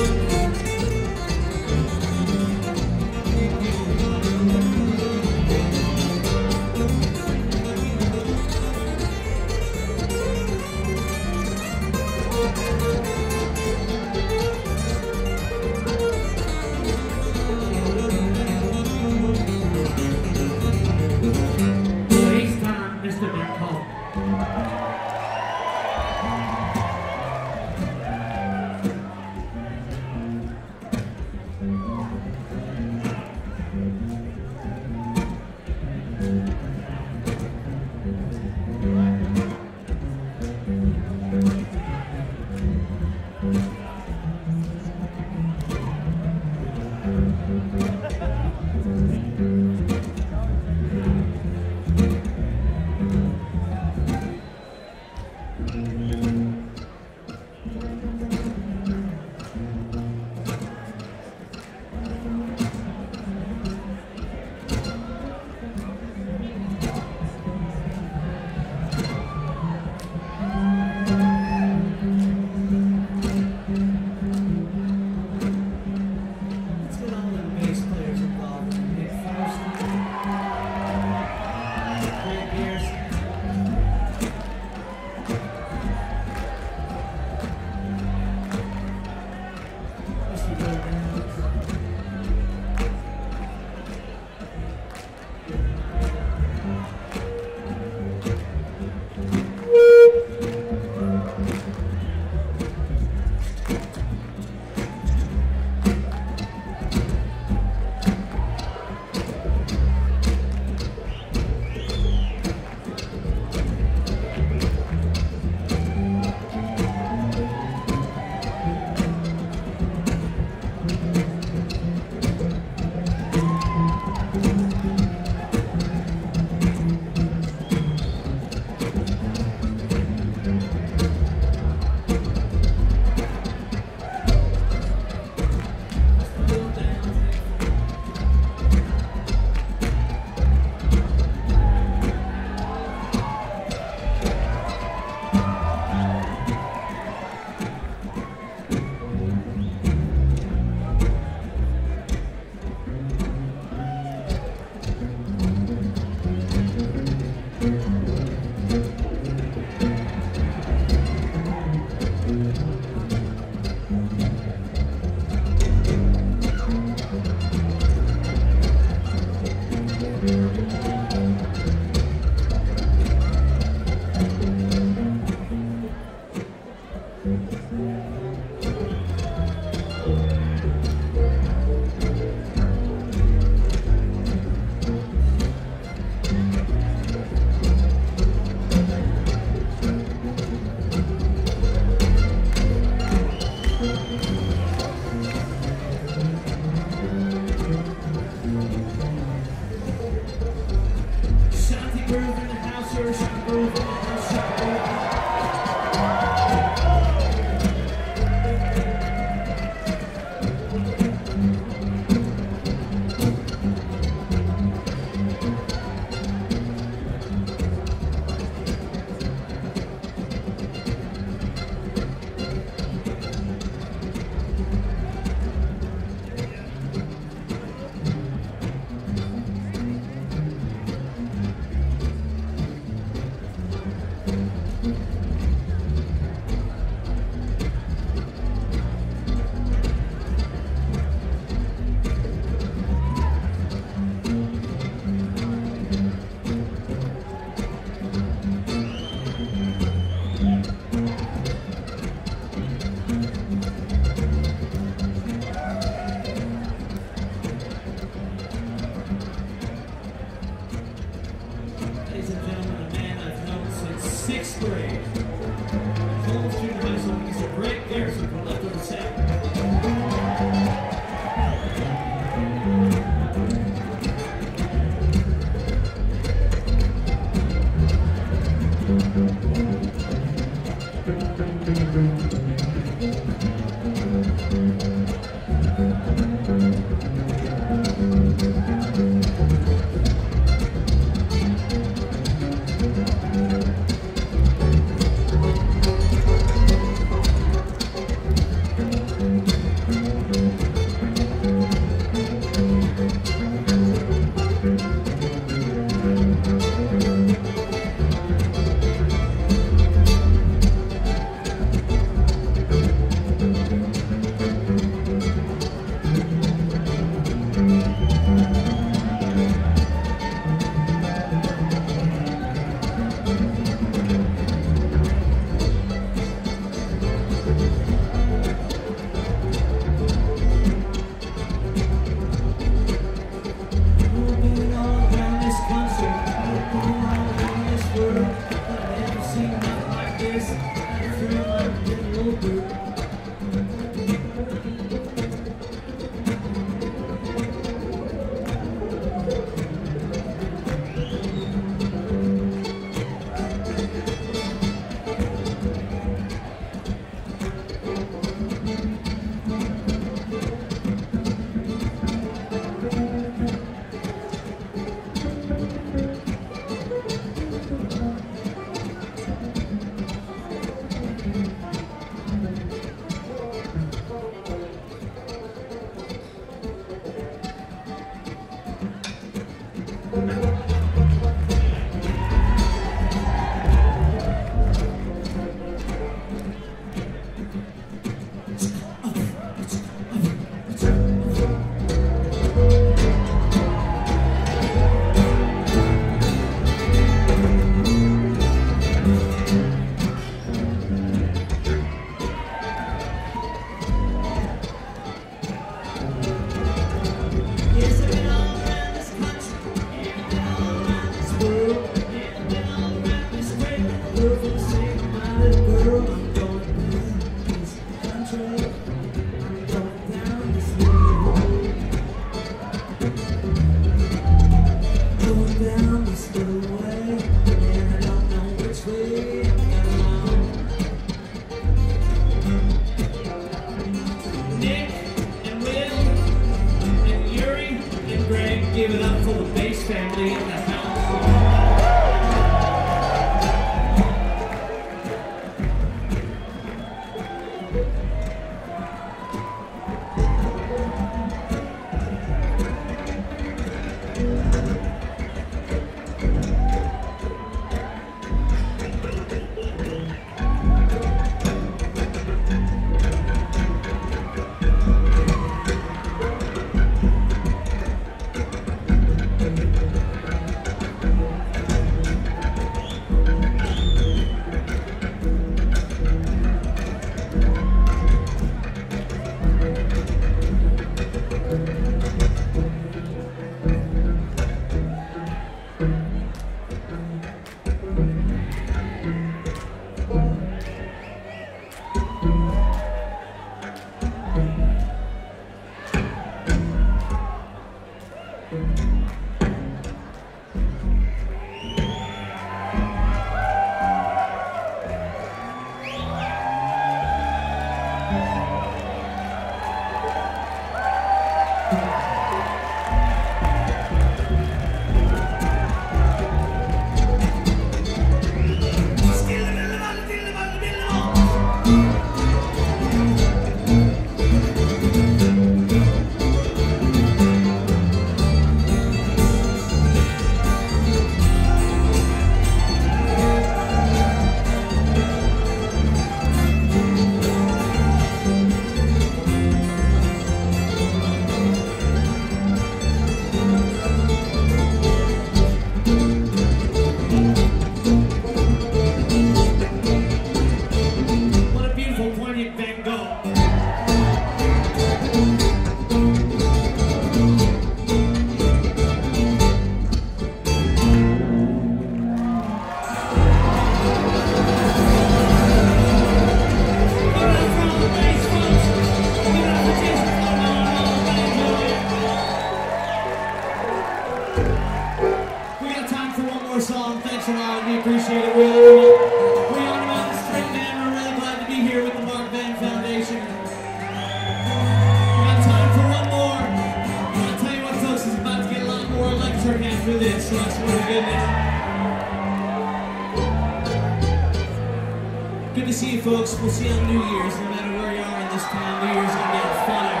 folks. We'll see you on New Year's. No matter where you are in this town, New Year's going to be on fire.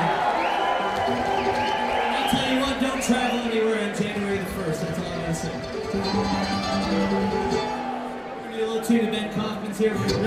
I tell you what, don't travel anywhere on January the 1st. That's all I'm going to say. We're going to a little tune of Ben Kaufman's here for the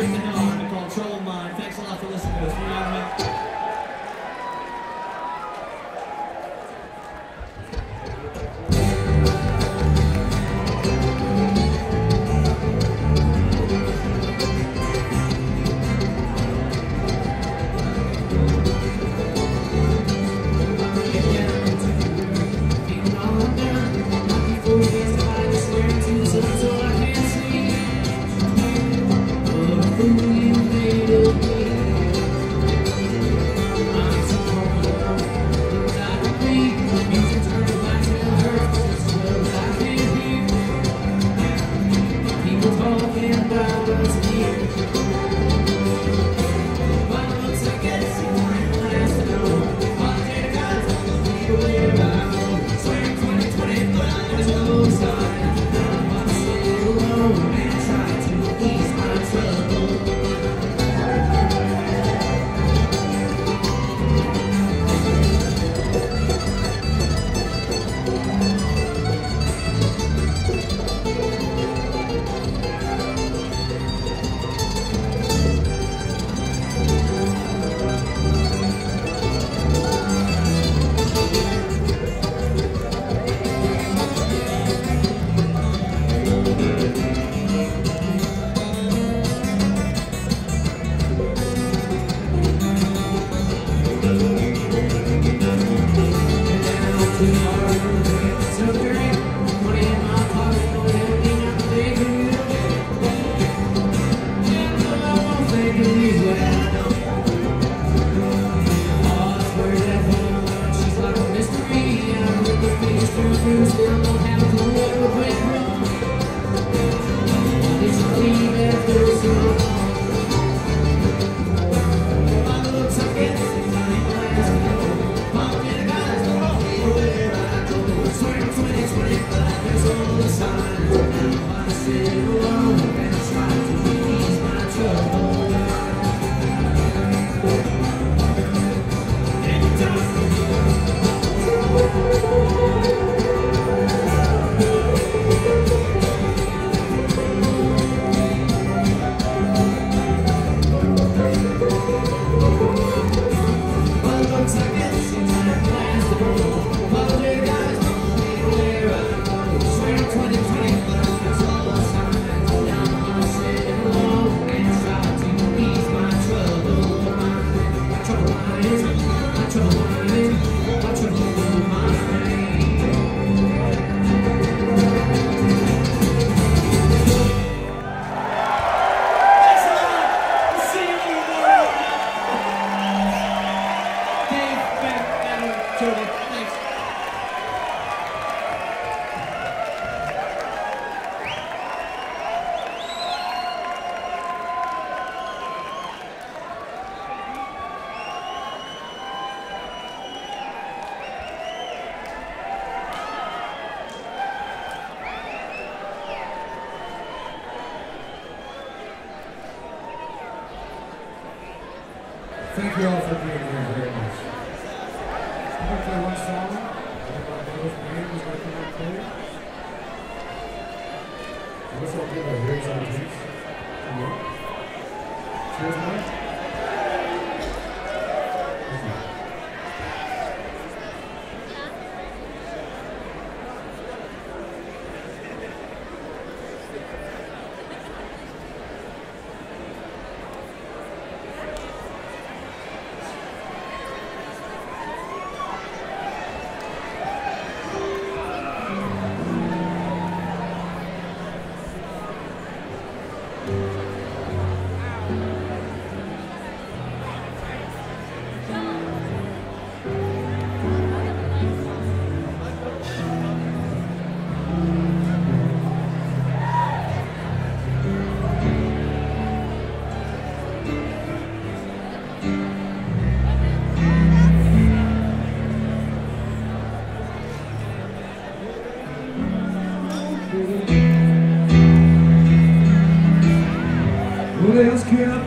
Else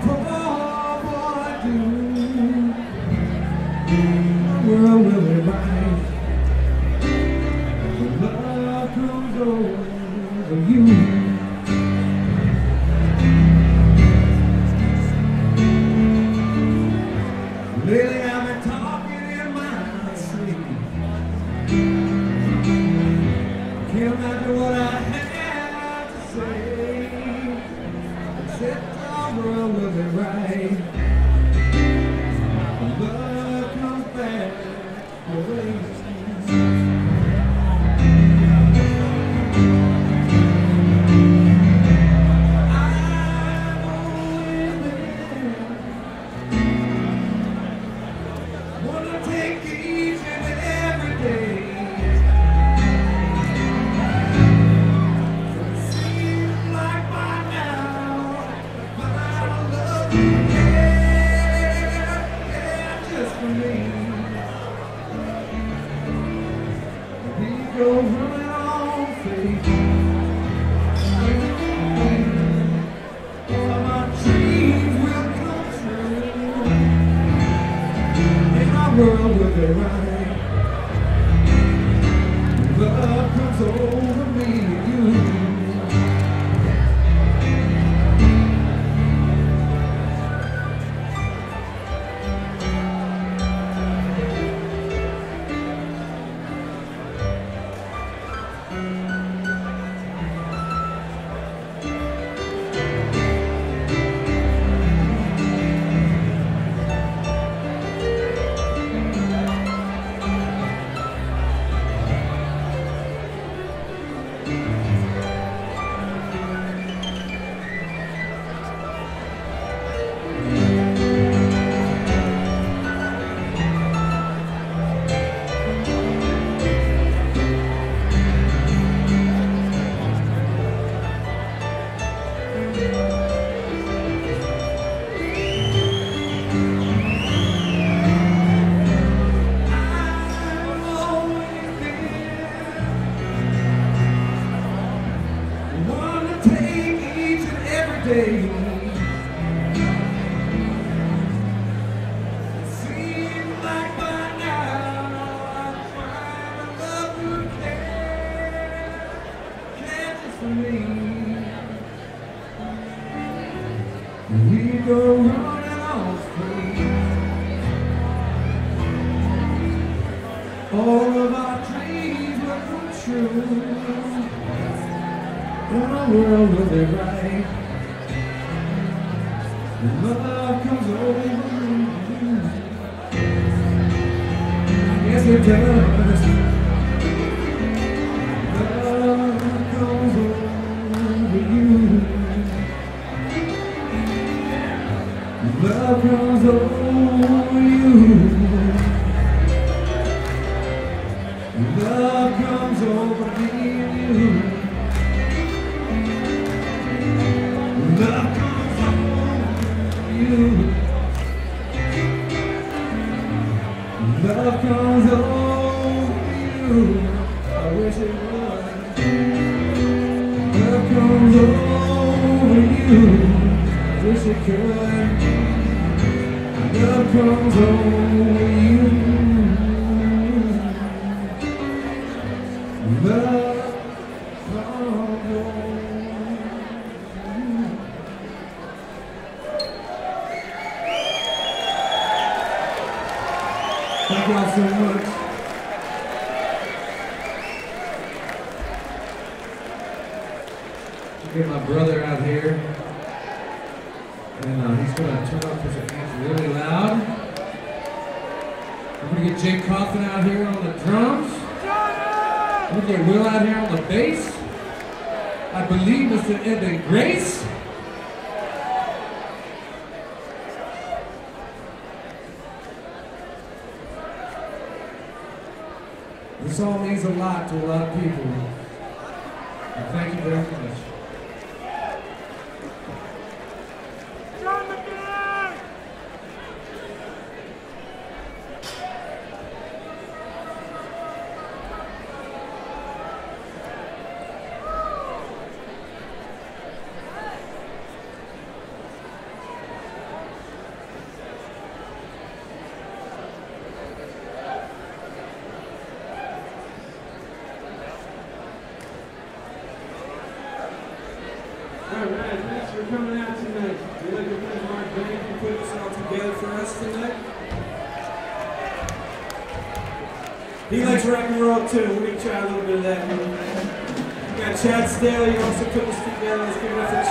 up to and we try a little bit of that. We got Chad Staehly, he wants to put this together, let's give it up for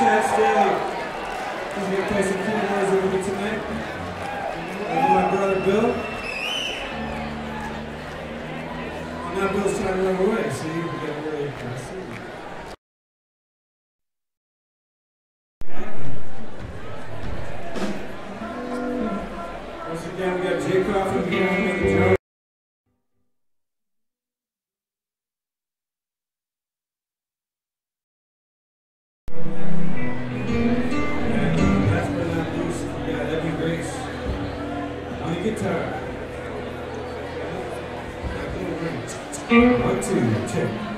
One, two, check.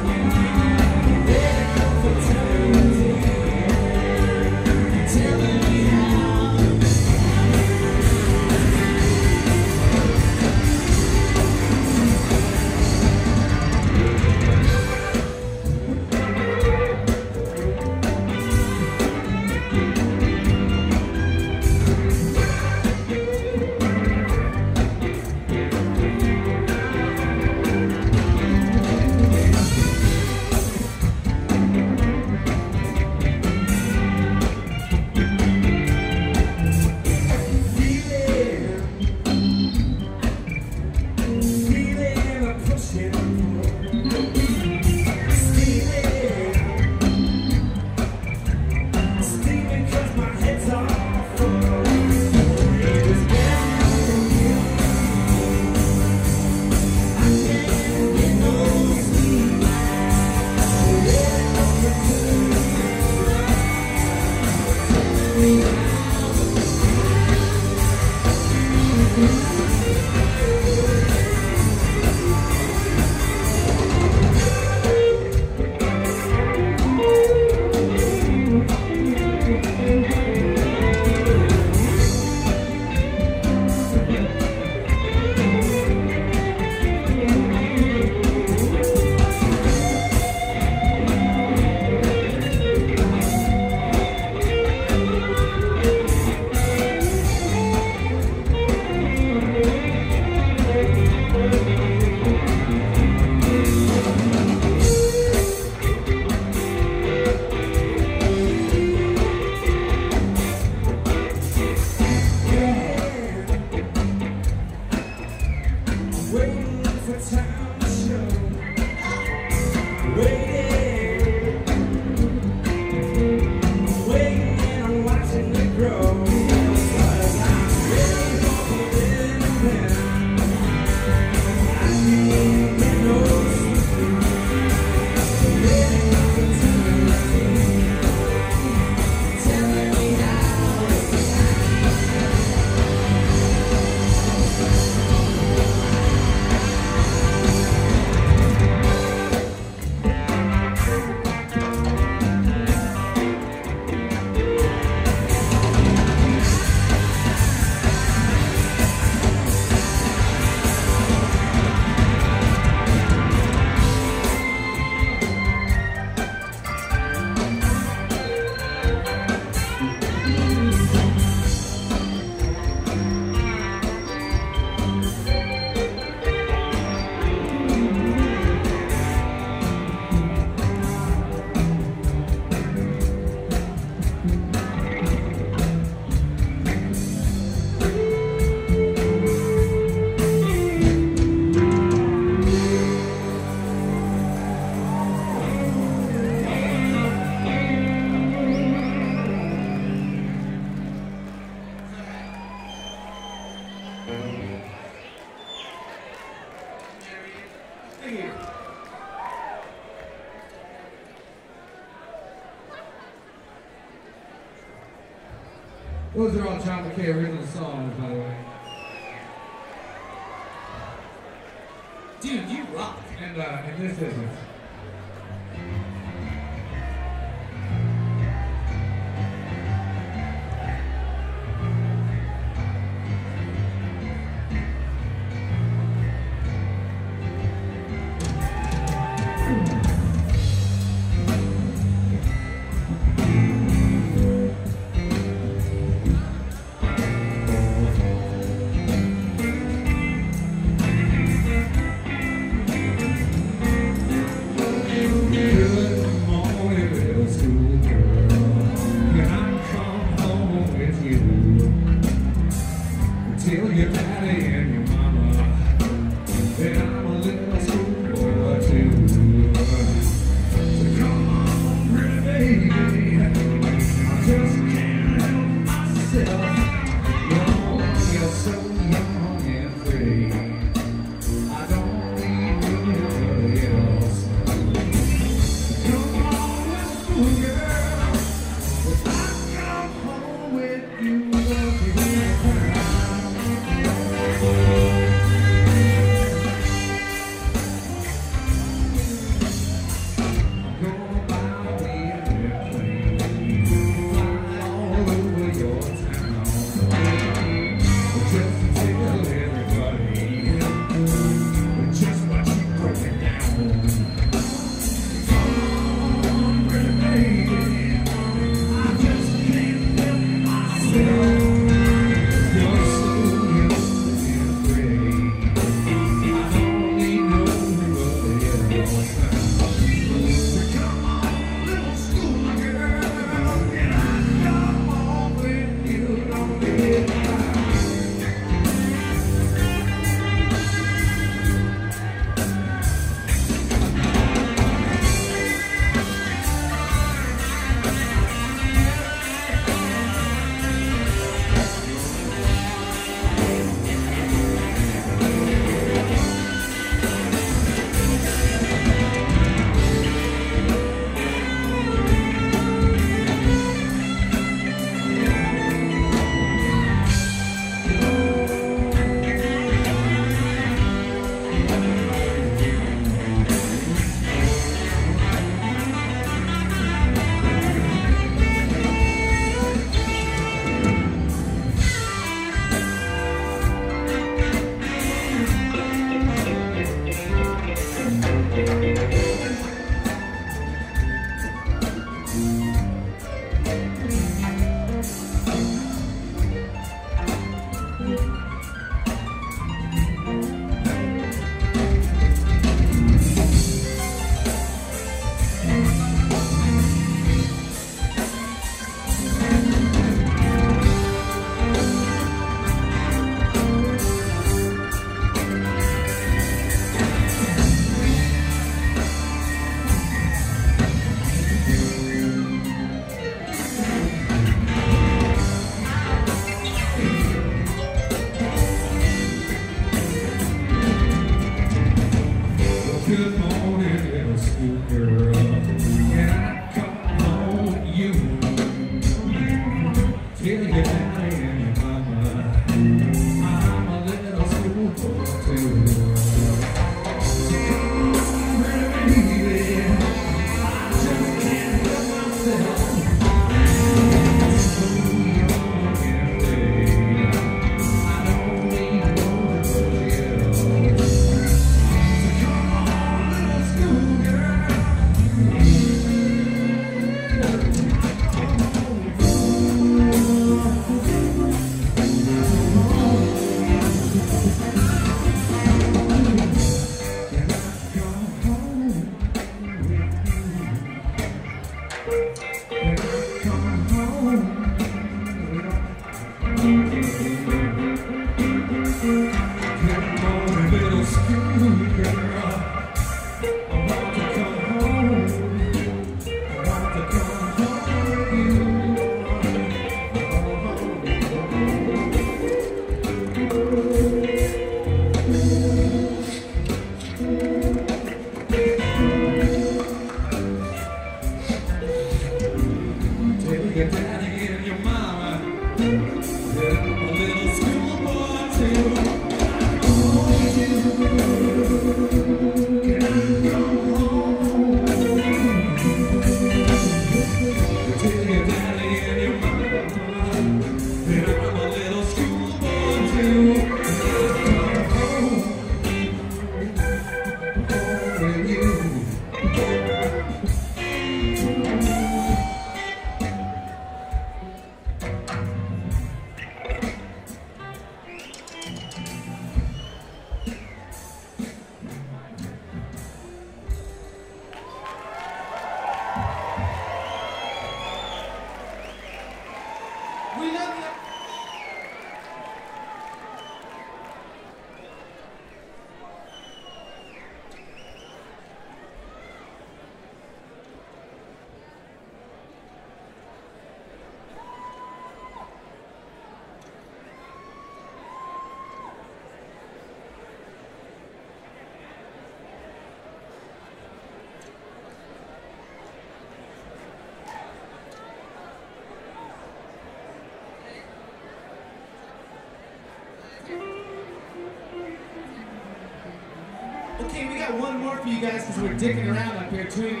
Okay, we got one more for you guys because we're dicking around up here, tuning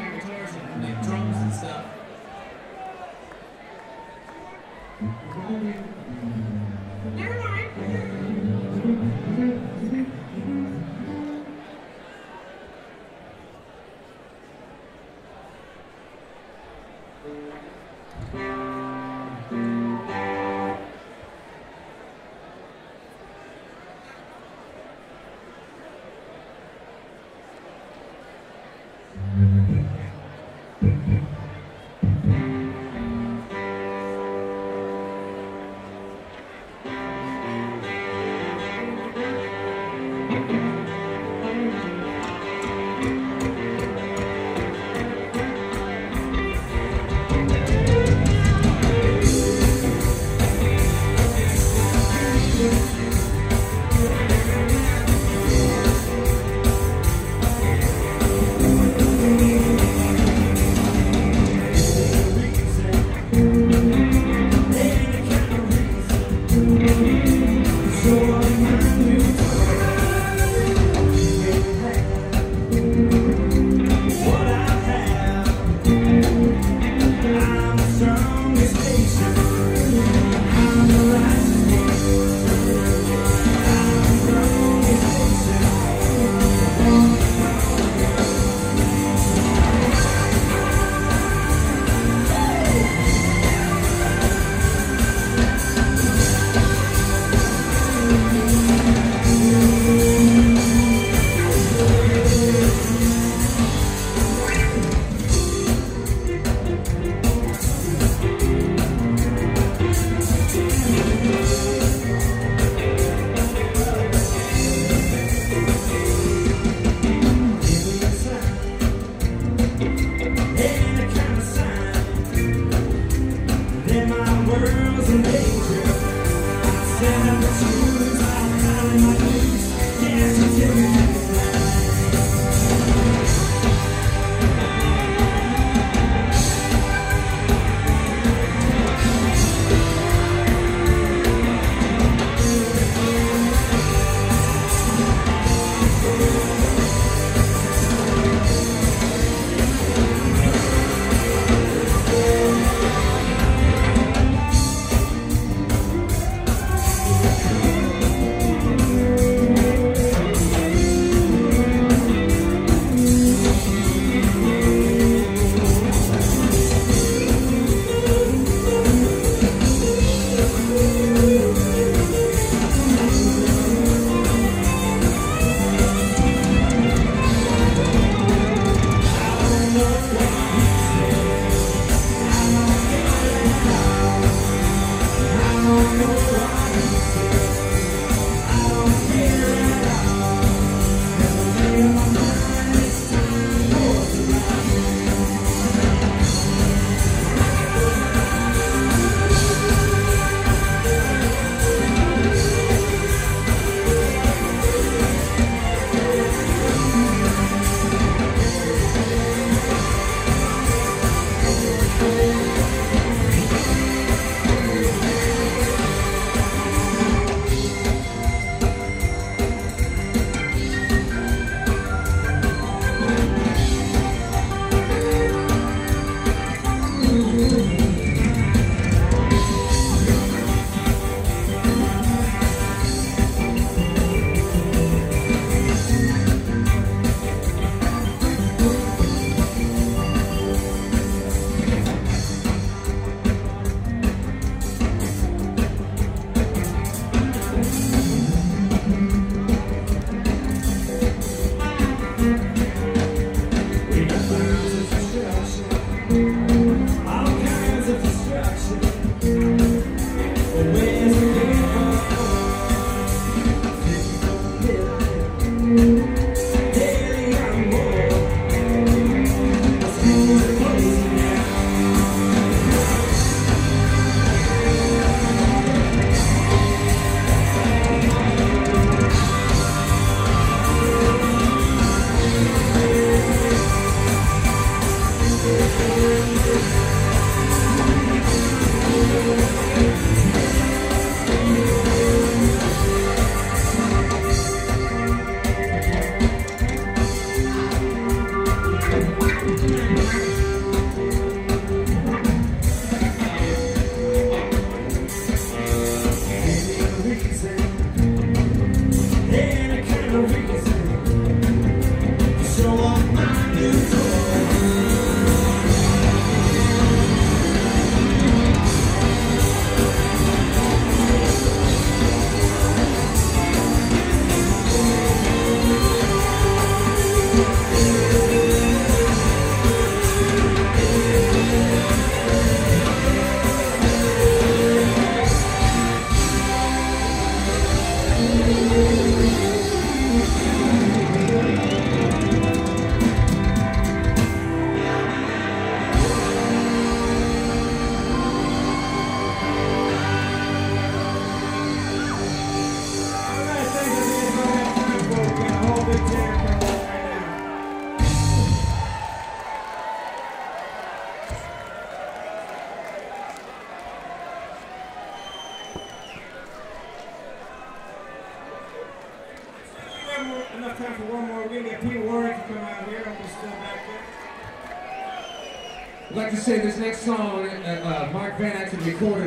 Mark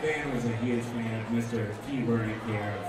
fan was a huge fan of Mr. Pete Wernick here.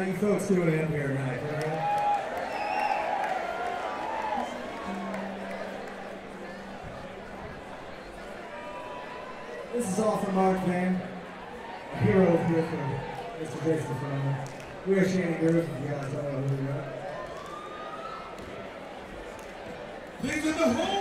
how you folks doing in here tonight? This is all for Mark Vann, a hero here for Mr. Jason Furman. We are Shannon Griffin. if you guys don't know who we are. These are the whole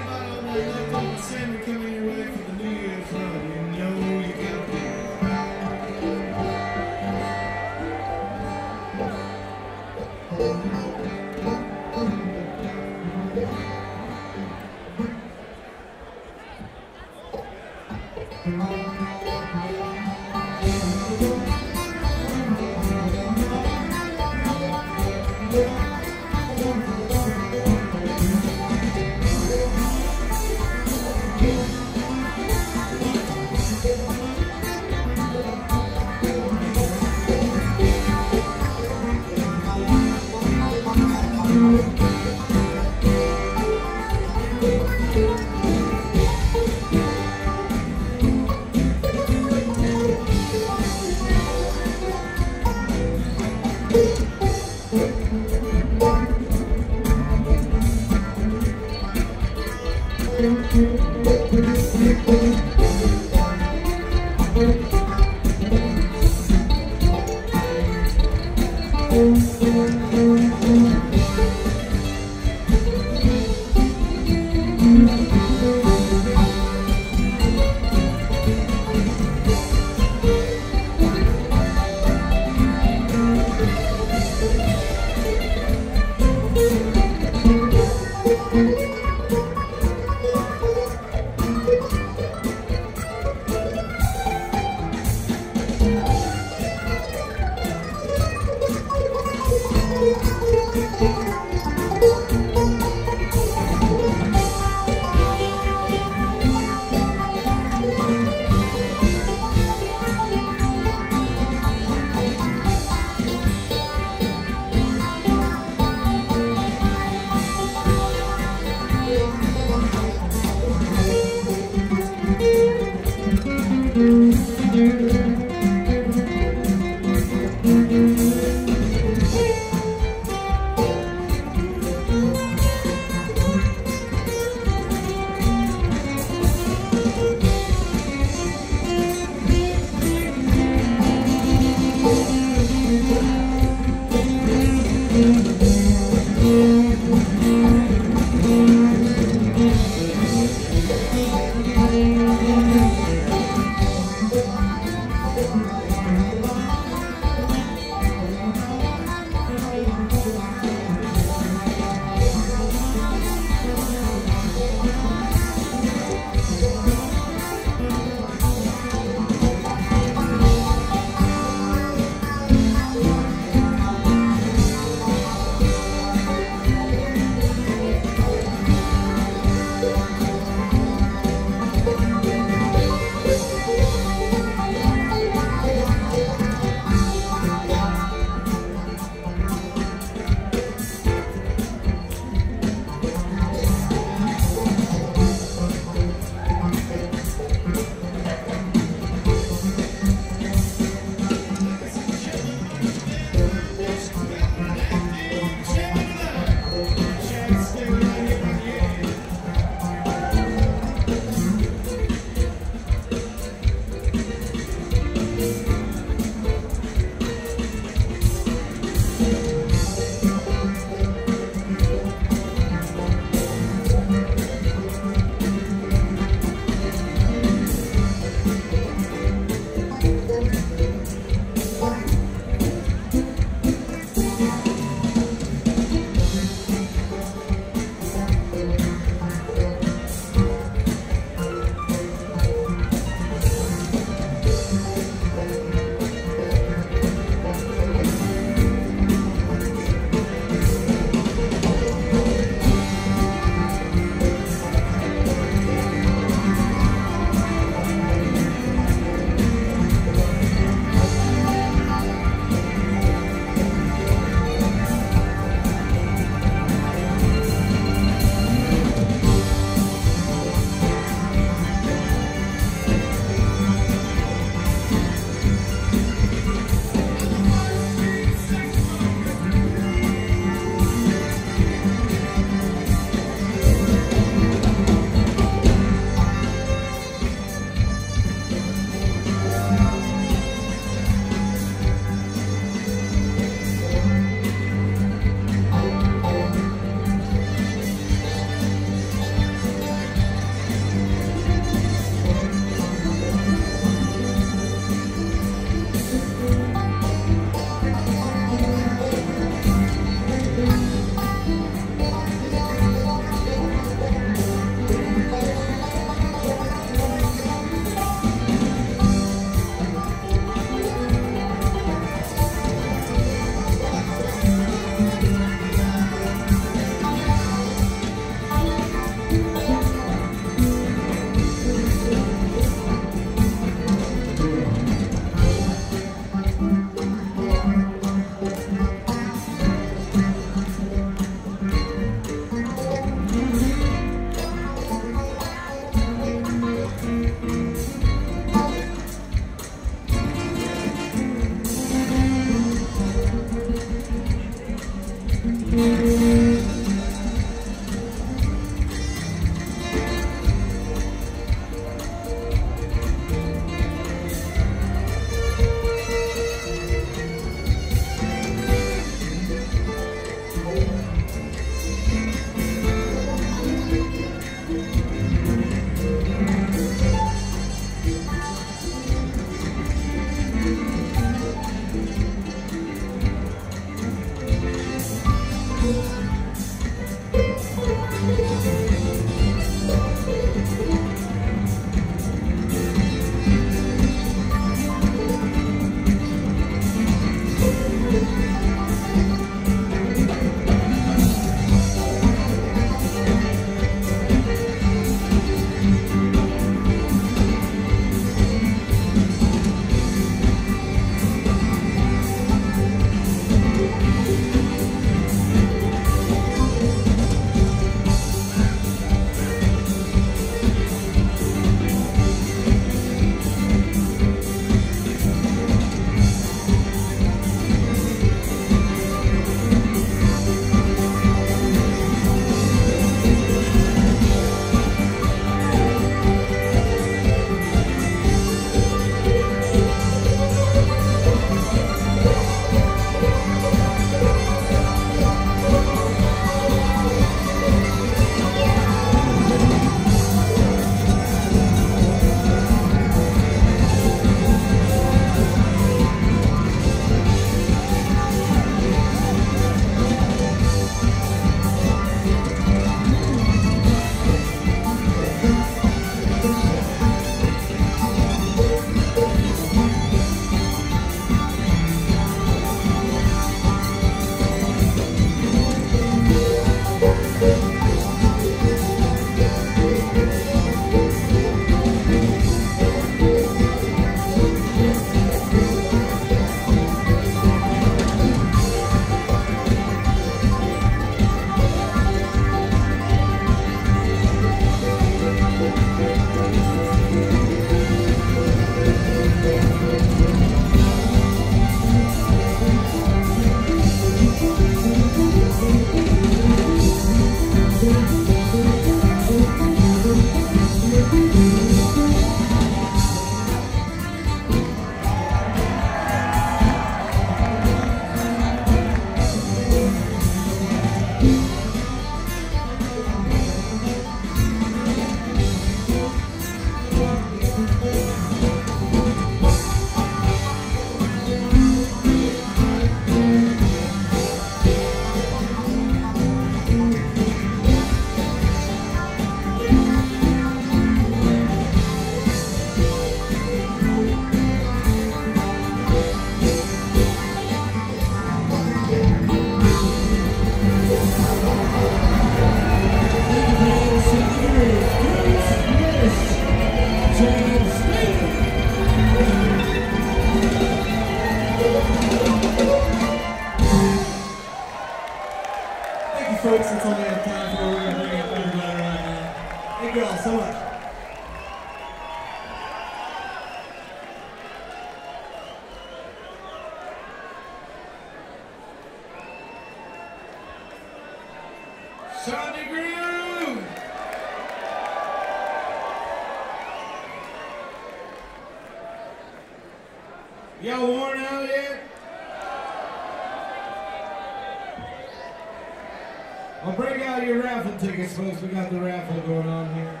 tickets, folks. We got the raffle going on here.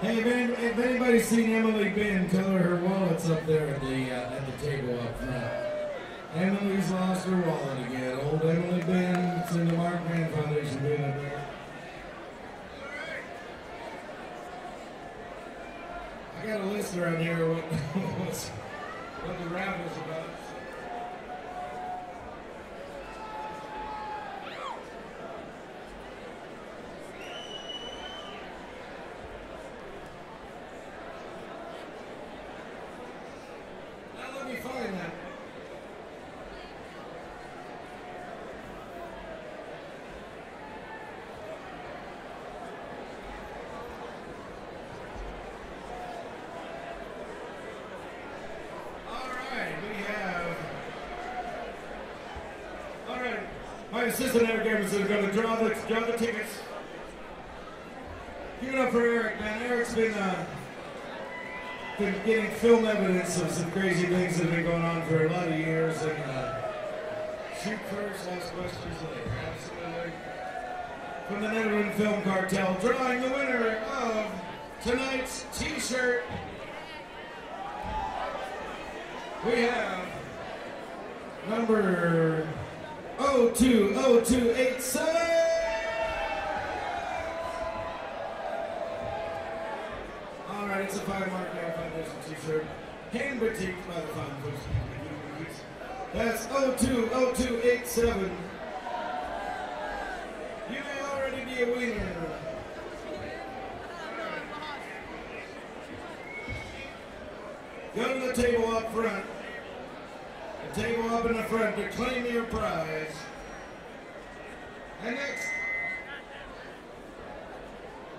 Hey, any, if anybody's seen Emily Ben, tell her her wallet's up there at the uh, at the table up front. Emily's lost her wallet again. Old Emily Ben, it's in the Mark Grant Foundation bin up there. I got a list around here what <laughs> what the raffle's about. Now let me find that. All right, we have. All right, assistant Eric Emerson is going to draw the draw the tickets. Give it up for Eric, man. Eric's been uh, been getting film evidence of some crazy things that have been going on for a lot of years, and uh, shoot first, ask questions later. Absolutely. From the Netherlands Film Cartel, drawing the winner of tonight's T-shirt. We have number 020287. All right, it's a Fine Mark Air Foundation t-shirt. Hand boutique by the. That's 020287. You may already be a winner. Go to the table up front. The table up in the front to claim your prize. And next,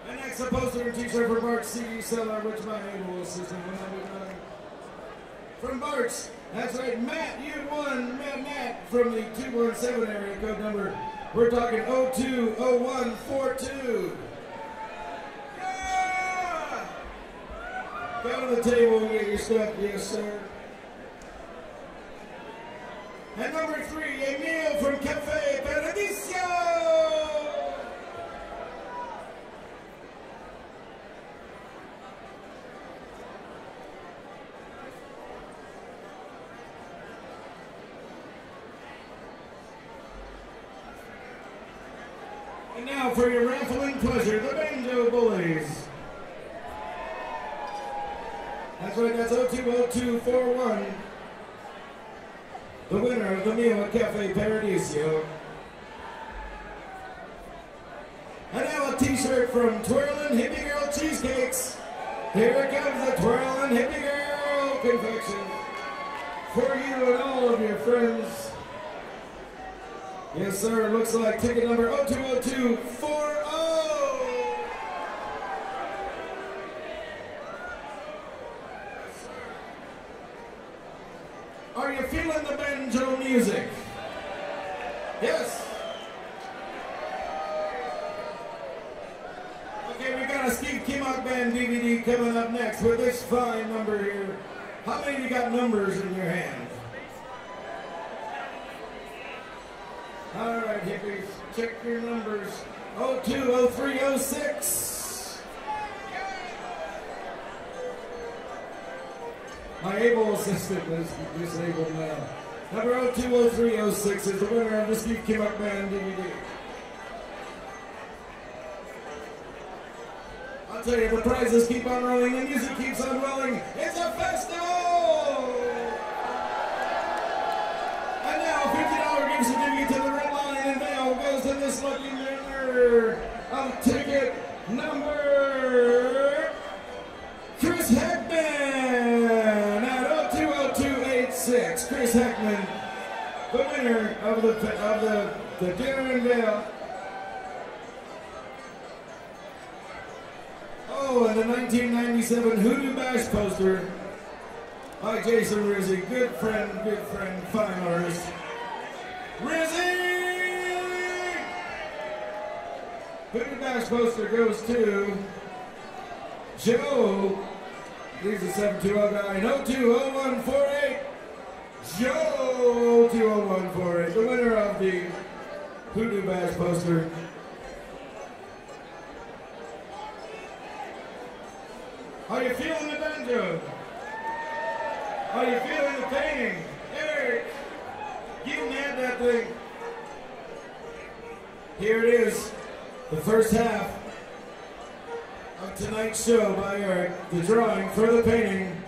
and next a poster and t-shirt for Bart's CD seller, which my assistant will be done. From Bart's, that's right, Matt, you won, Matt, Matt, from the 217 area code number. We're talking 020142. Yeah! Go to the table and get your stuff, yes, sir. And number three, Emil from Cafe Paradiso. And now for your raffling pleasure, the Banjo Bullies. That's right, that's 020241. The winner of the meal at Cafe Paradiso. And now a t-shirt from Twirlin' Hippie Girl Cheesecakes. Here comes the Twirlin' Hippie Girl confection. For you and all of your friends. Yes, sir, looks like ticket number 020240. Are you feeling the banjo music? Yes. Okay, we got a Steve Kimock Band DVD coming up next with this fine number here. How many of you got numbers in your hand? All right, hippies, check your numbers. 020306. My able assistant is disabled now. Number 020306 is the winner of the Steve Kimock Band DVD. You, the prizes keep on rolling, the music keeps on rolling. It's a festival! And now, $50 gift certificate to the Red Lion and Veil goes to this lucky winner of ticket number Chris Heckman at 020286. Chris Heckman, the winner of the of the, the and veil. Oh, the 1997 Hoodoo Bash poster by Jason Rizzi. Good friend, good friend, fine artist. Rizzi! Booty Bash poster goes to Joe. He's a 720 guy. No 20148. Joe 20148. The winner of the Hoodoo Bash poster. How you feeling the banjo? How you feeling the painting? Eric, you mad that thing. Here it is, the first half of tonight's show by Eric, the drawing for the painting.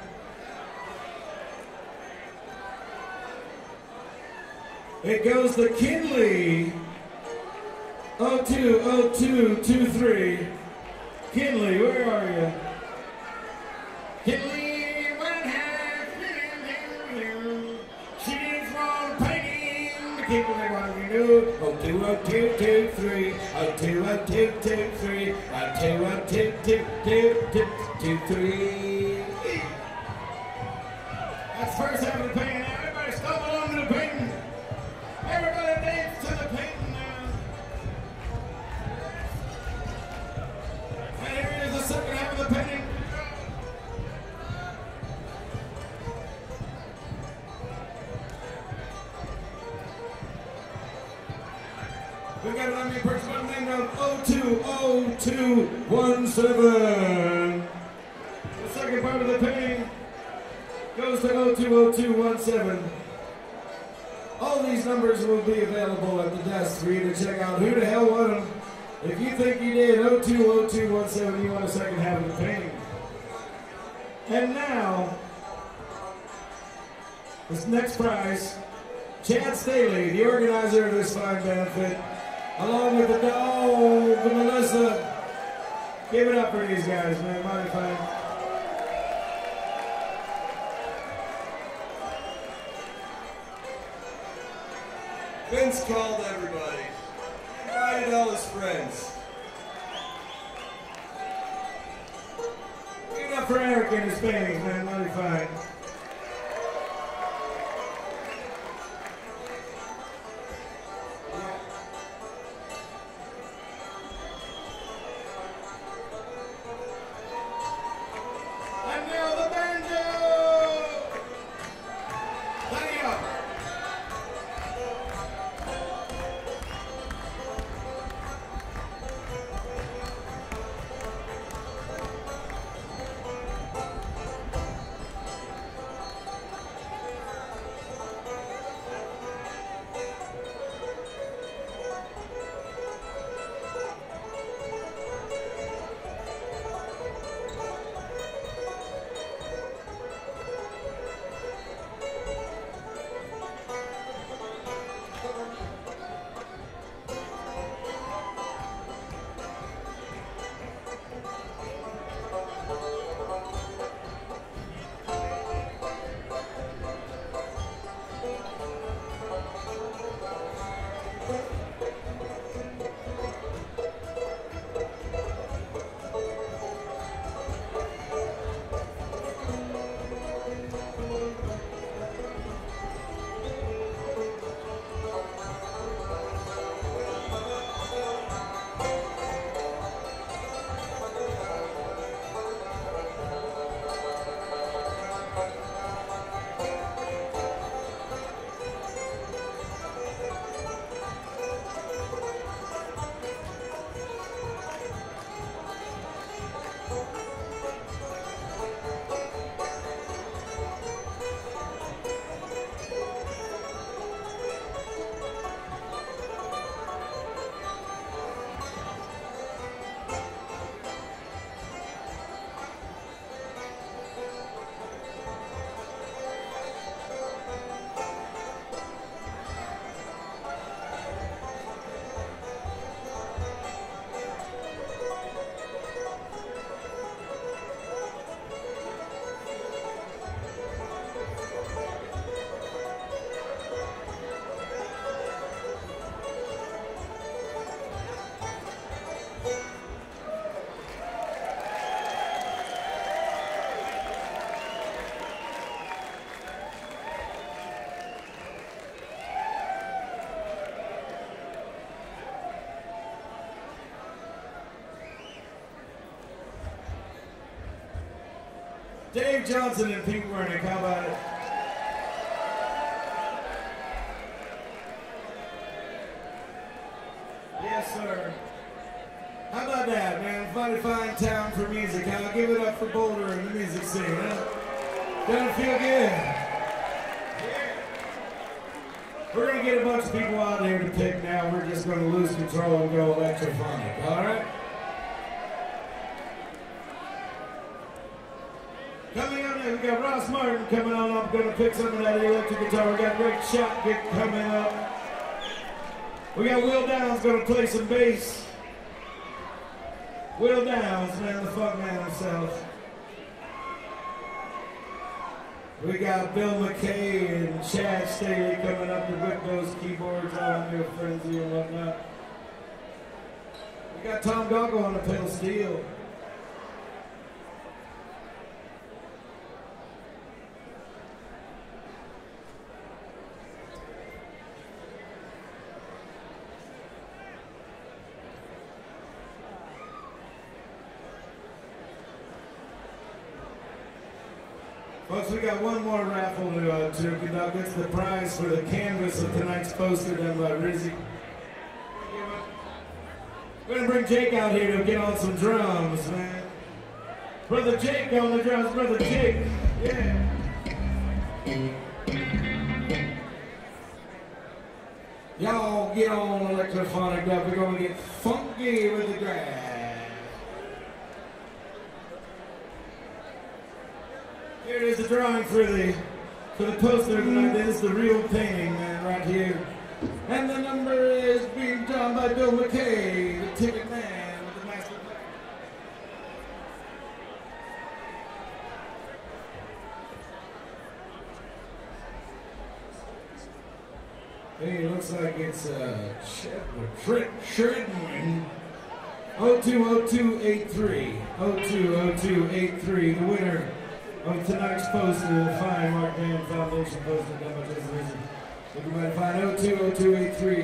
It goes to Kinley 020223. Kinley, where are you? She didn't want to keep me what we knew. Two, two, two, three. Two, two, two, three. Two, two, two, two, two, two, three. That's first half of the painting. Now, everybody onto the painting. Everybody dance to the painting now. And here is the second half of the painting. We got an unnamed person by the name of 020217. The second part of the painting goes to 020217. All these numbers will be available at the desk for you to check out who the hell won them. If you think you did 020217, you want a second half of the painting. And now, this next prize, Chad Staehly, the organizer of this fine benefit, along with the dog, Melissa. Give it up for these guys, man. Mighty fine. Vince called everybody. Invited all his friends. Give it up for Eric and his paintings, man. Mighty fine. Dave Johnston and Pete Wernick, how about it? Yes, sir. How about that, man? Mighty fine town for music. I'll give it up for Boulder and the music scene, huh? Doesn't feel good. We're gonna get a bunch of people out here to pick now. We're just gonna lose control and go electrophonic, alright? Coming up next, we got Ross Martin coming on up, gonna pick some of that electric guitar. We got Rick Shotkick coming up. We got Will Downs gonna play some bass. Will Downs, man, the fuck man himself. We got Bill McKay and Chad Staehly coming up to whip those keyboards on your frenzy and whatnot. We got Tom Goggle on the pedal steel. Folks, we got one more uh, to conduct. The prize for the canvas of tonight's poster done by Rizzy. We're gonna bring Jake out here to get on some drums, man. Brother Jake on the drums, brother Jake. Yeah. Y'all get on electrophonic up. We're gonna get funky with the grass. Here is, the drawing for the the poster tonight. Is the real painting, man, right here. And the number is being drawn by Bill McKay, the ticket man. Hey, it looks like it's uh, Trent Shredman. 020283. 020283. The winner of tonight's poster, the fine Mark Vann Foundation poster by Jason Reason. You might find 020283.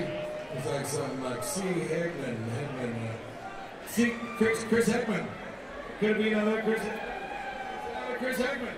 It's like something like C. Hegman. Uh, C. Chris, Chris Heckman. Could it be another Chris? Chris Heckman.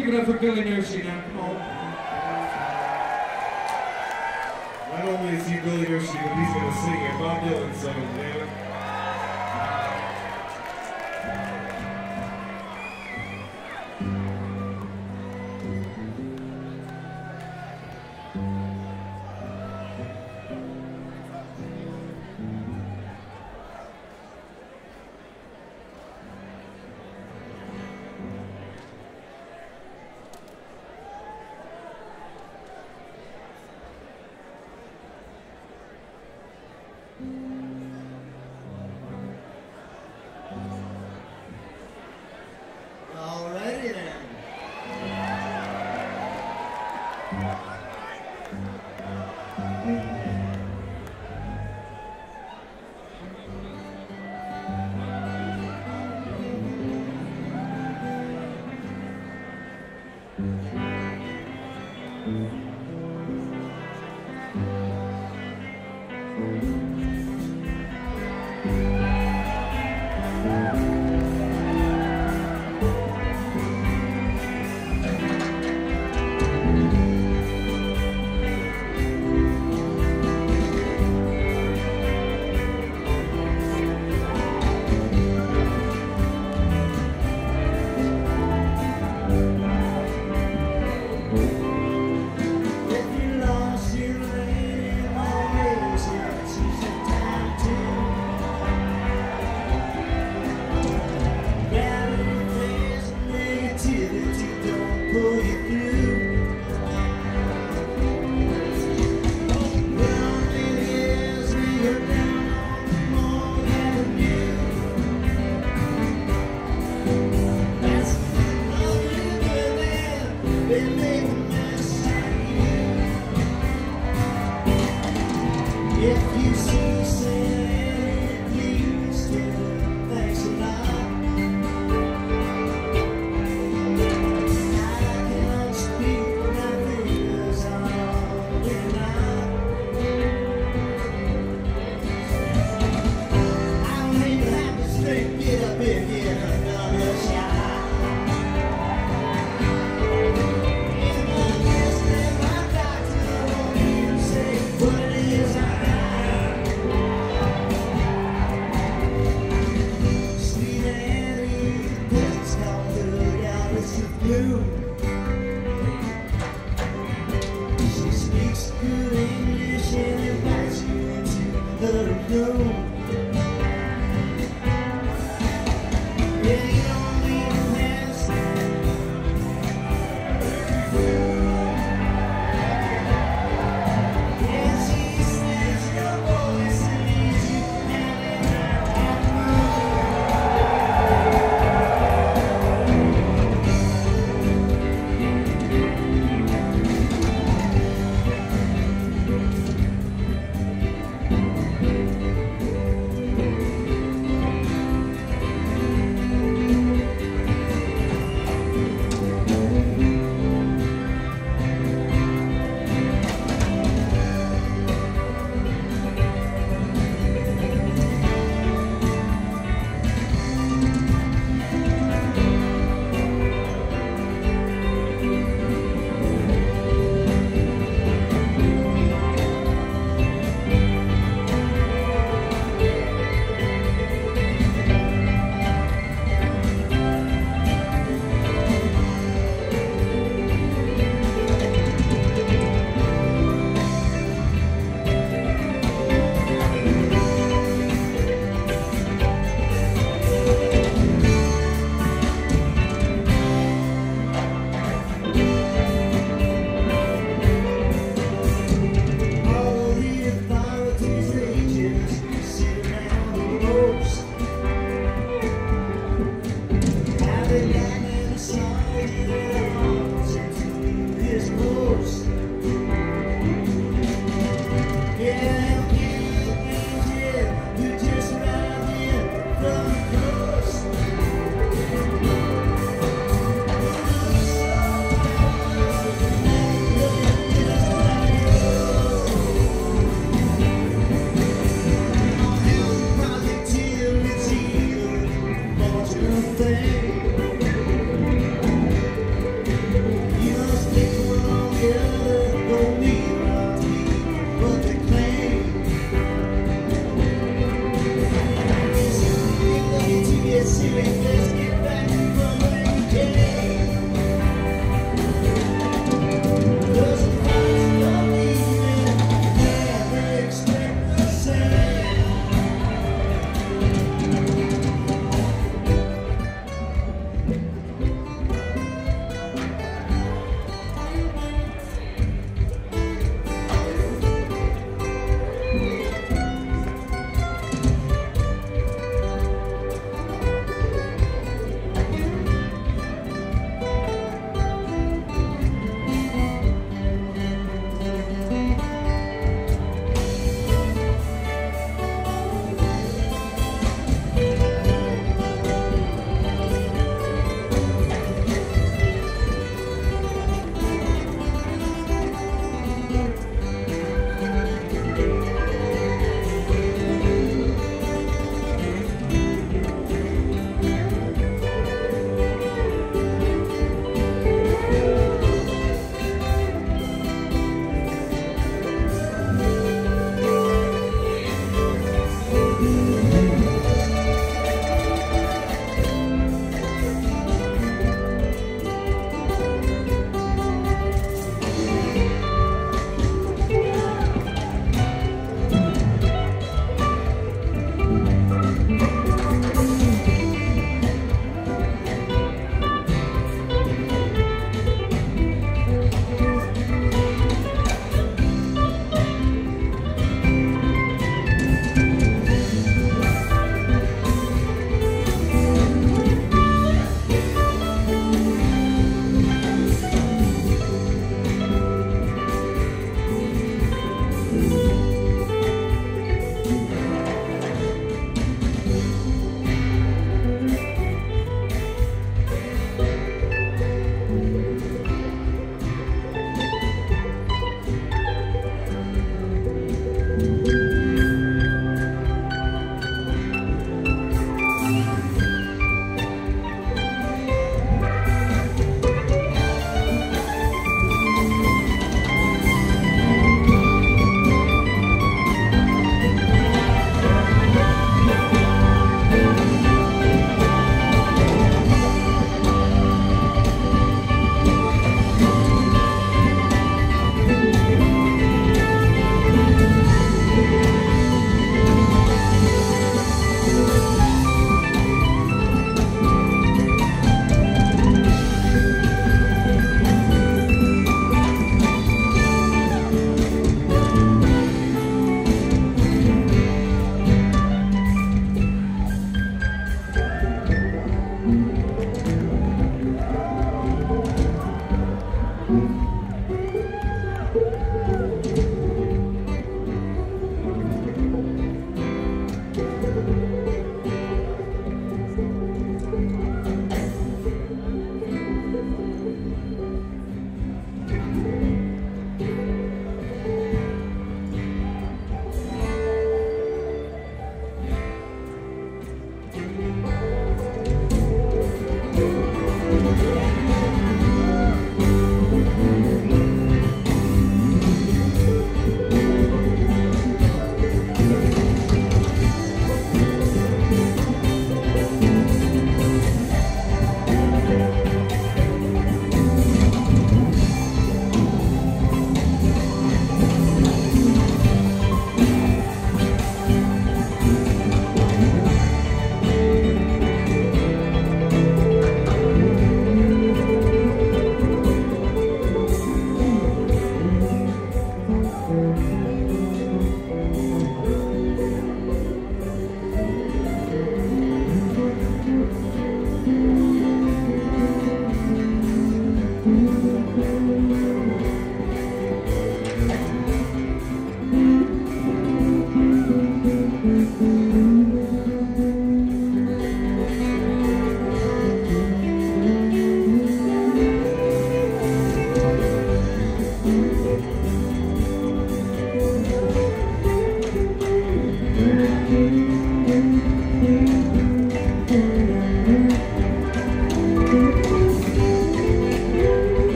Give it up for Billy Nershi now.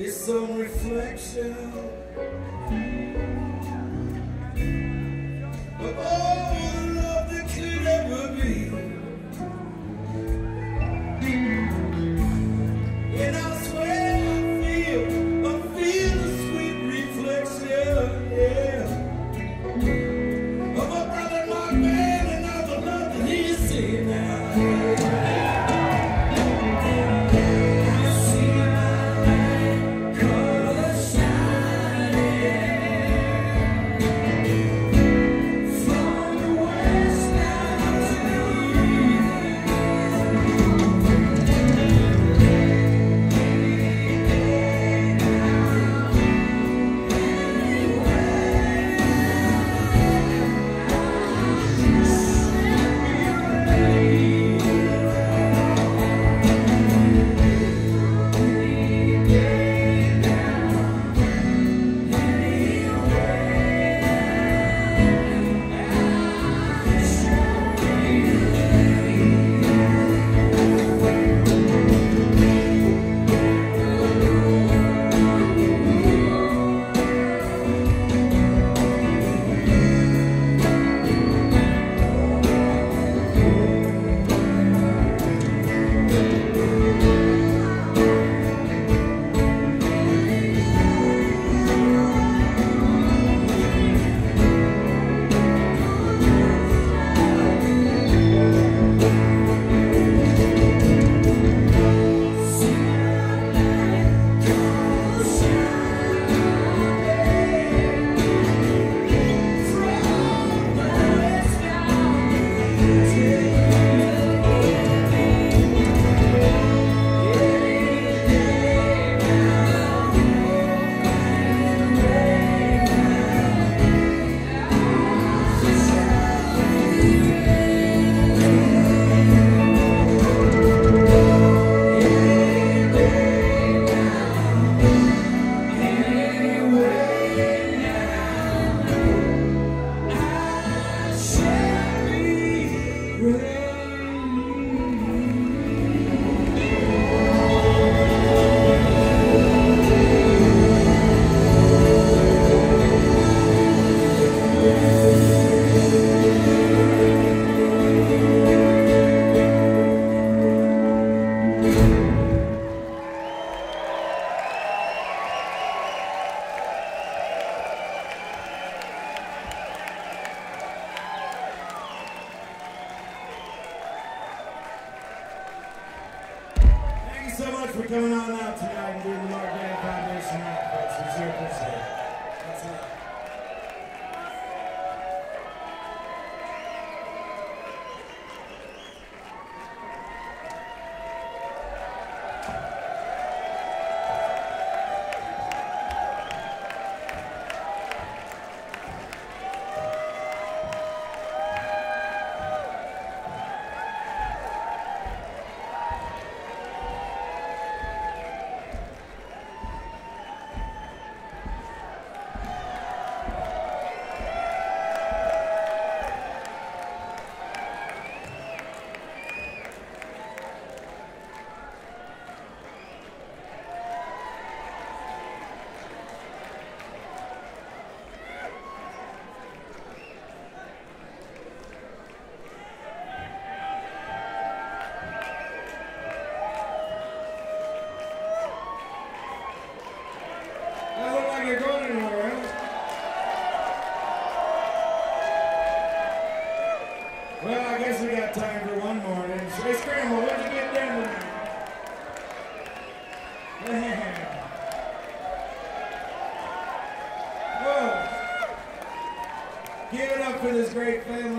Is some reflection this is great family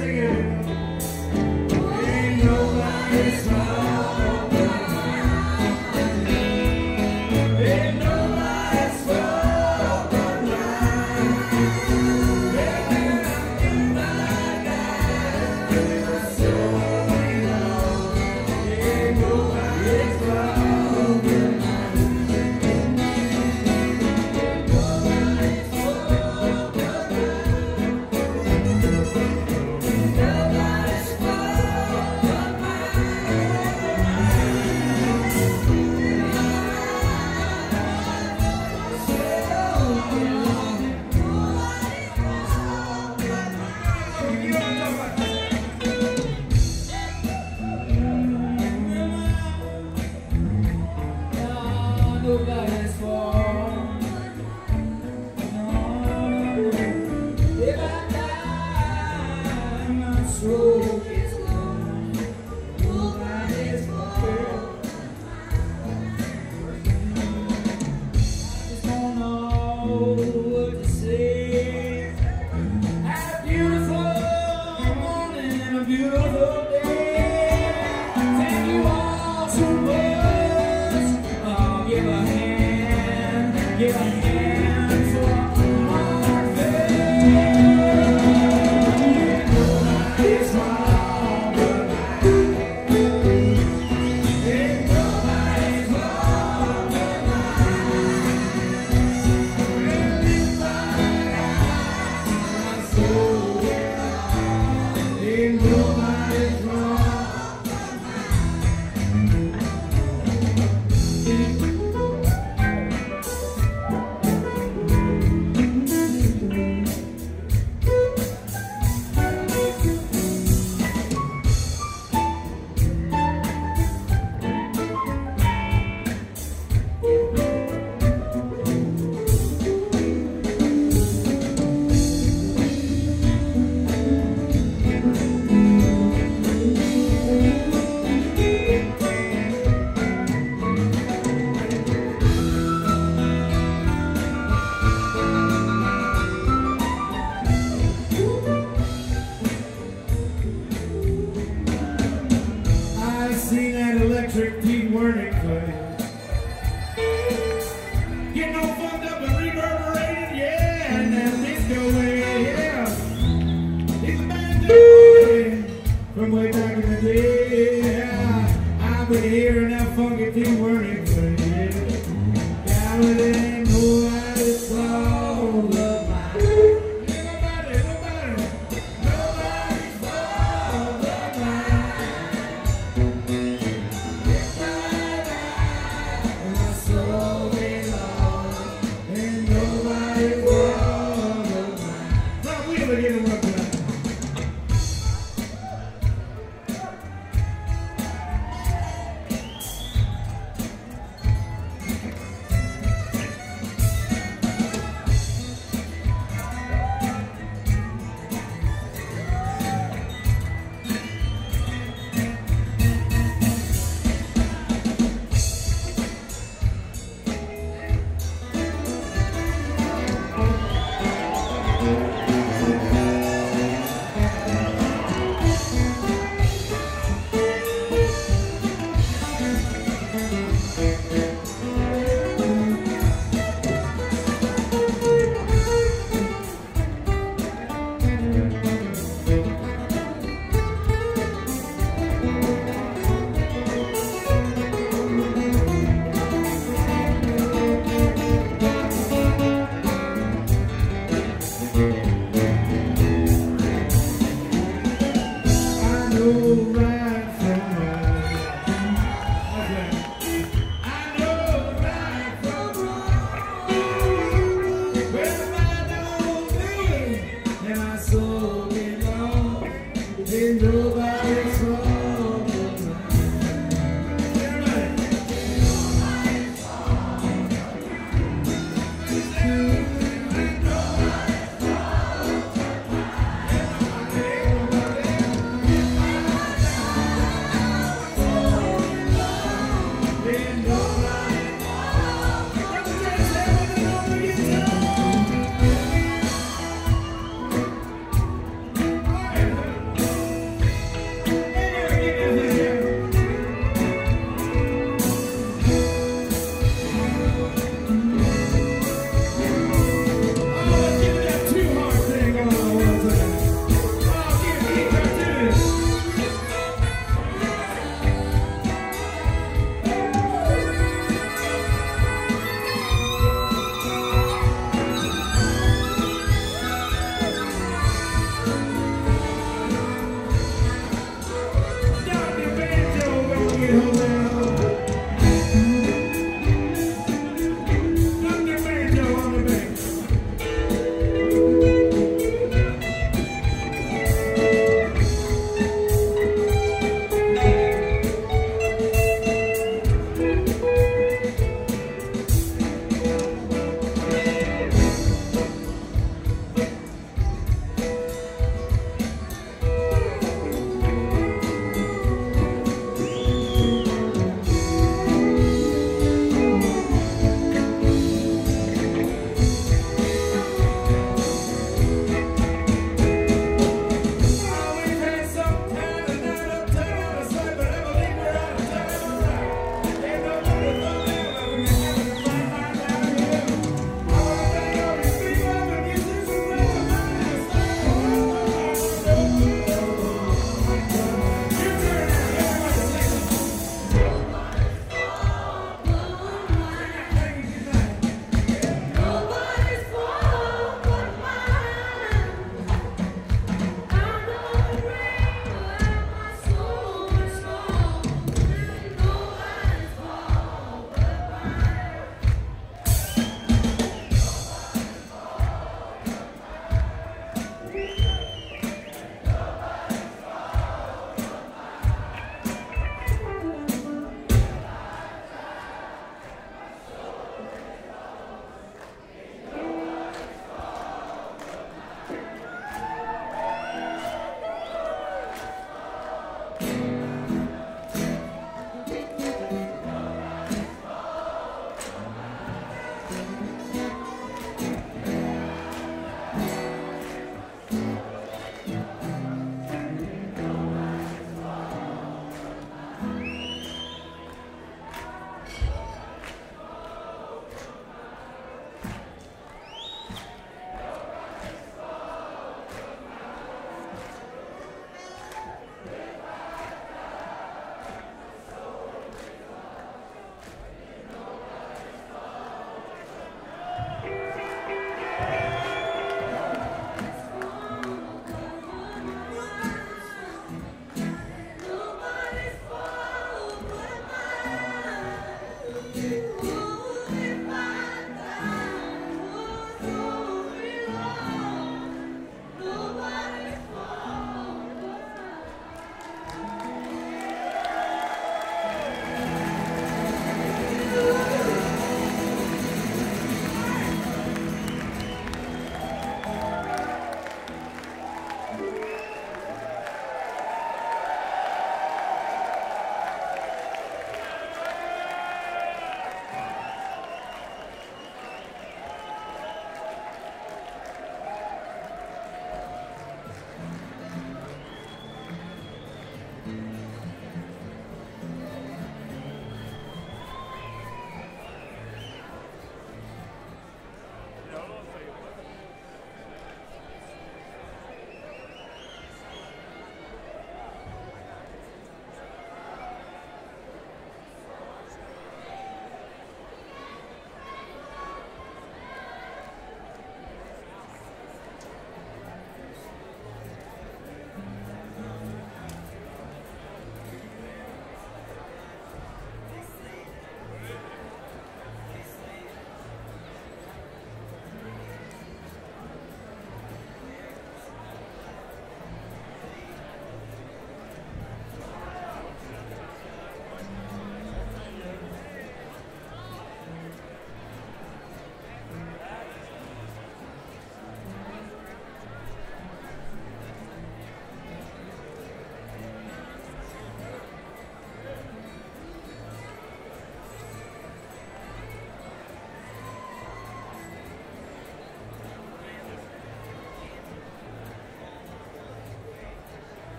Sing it.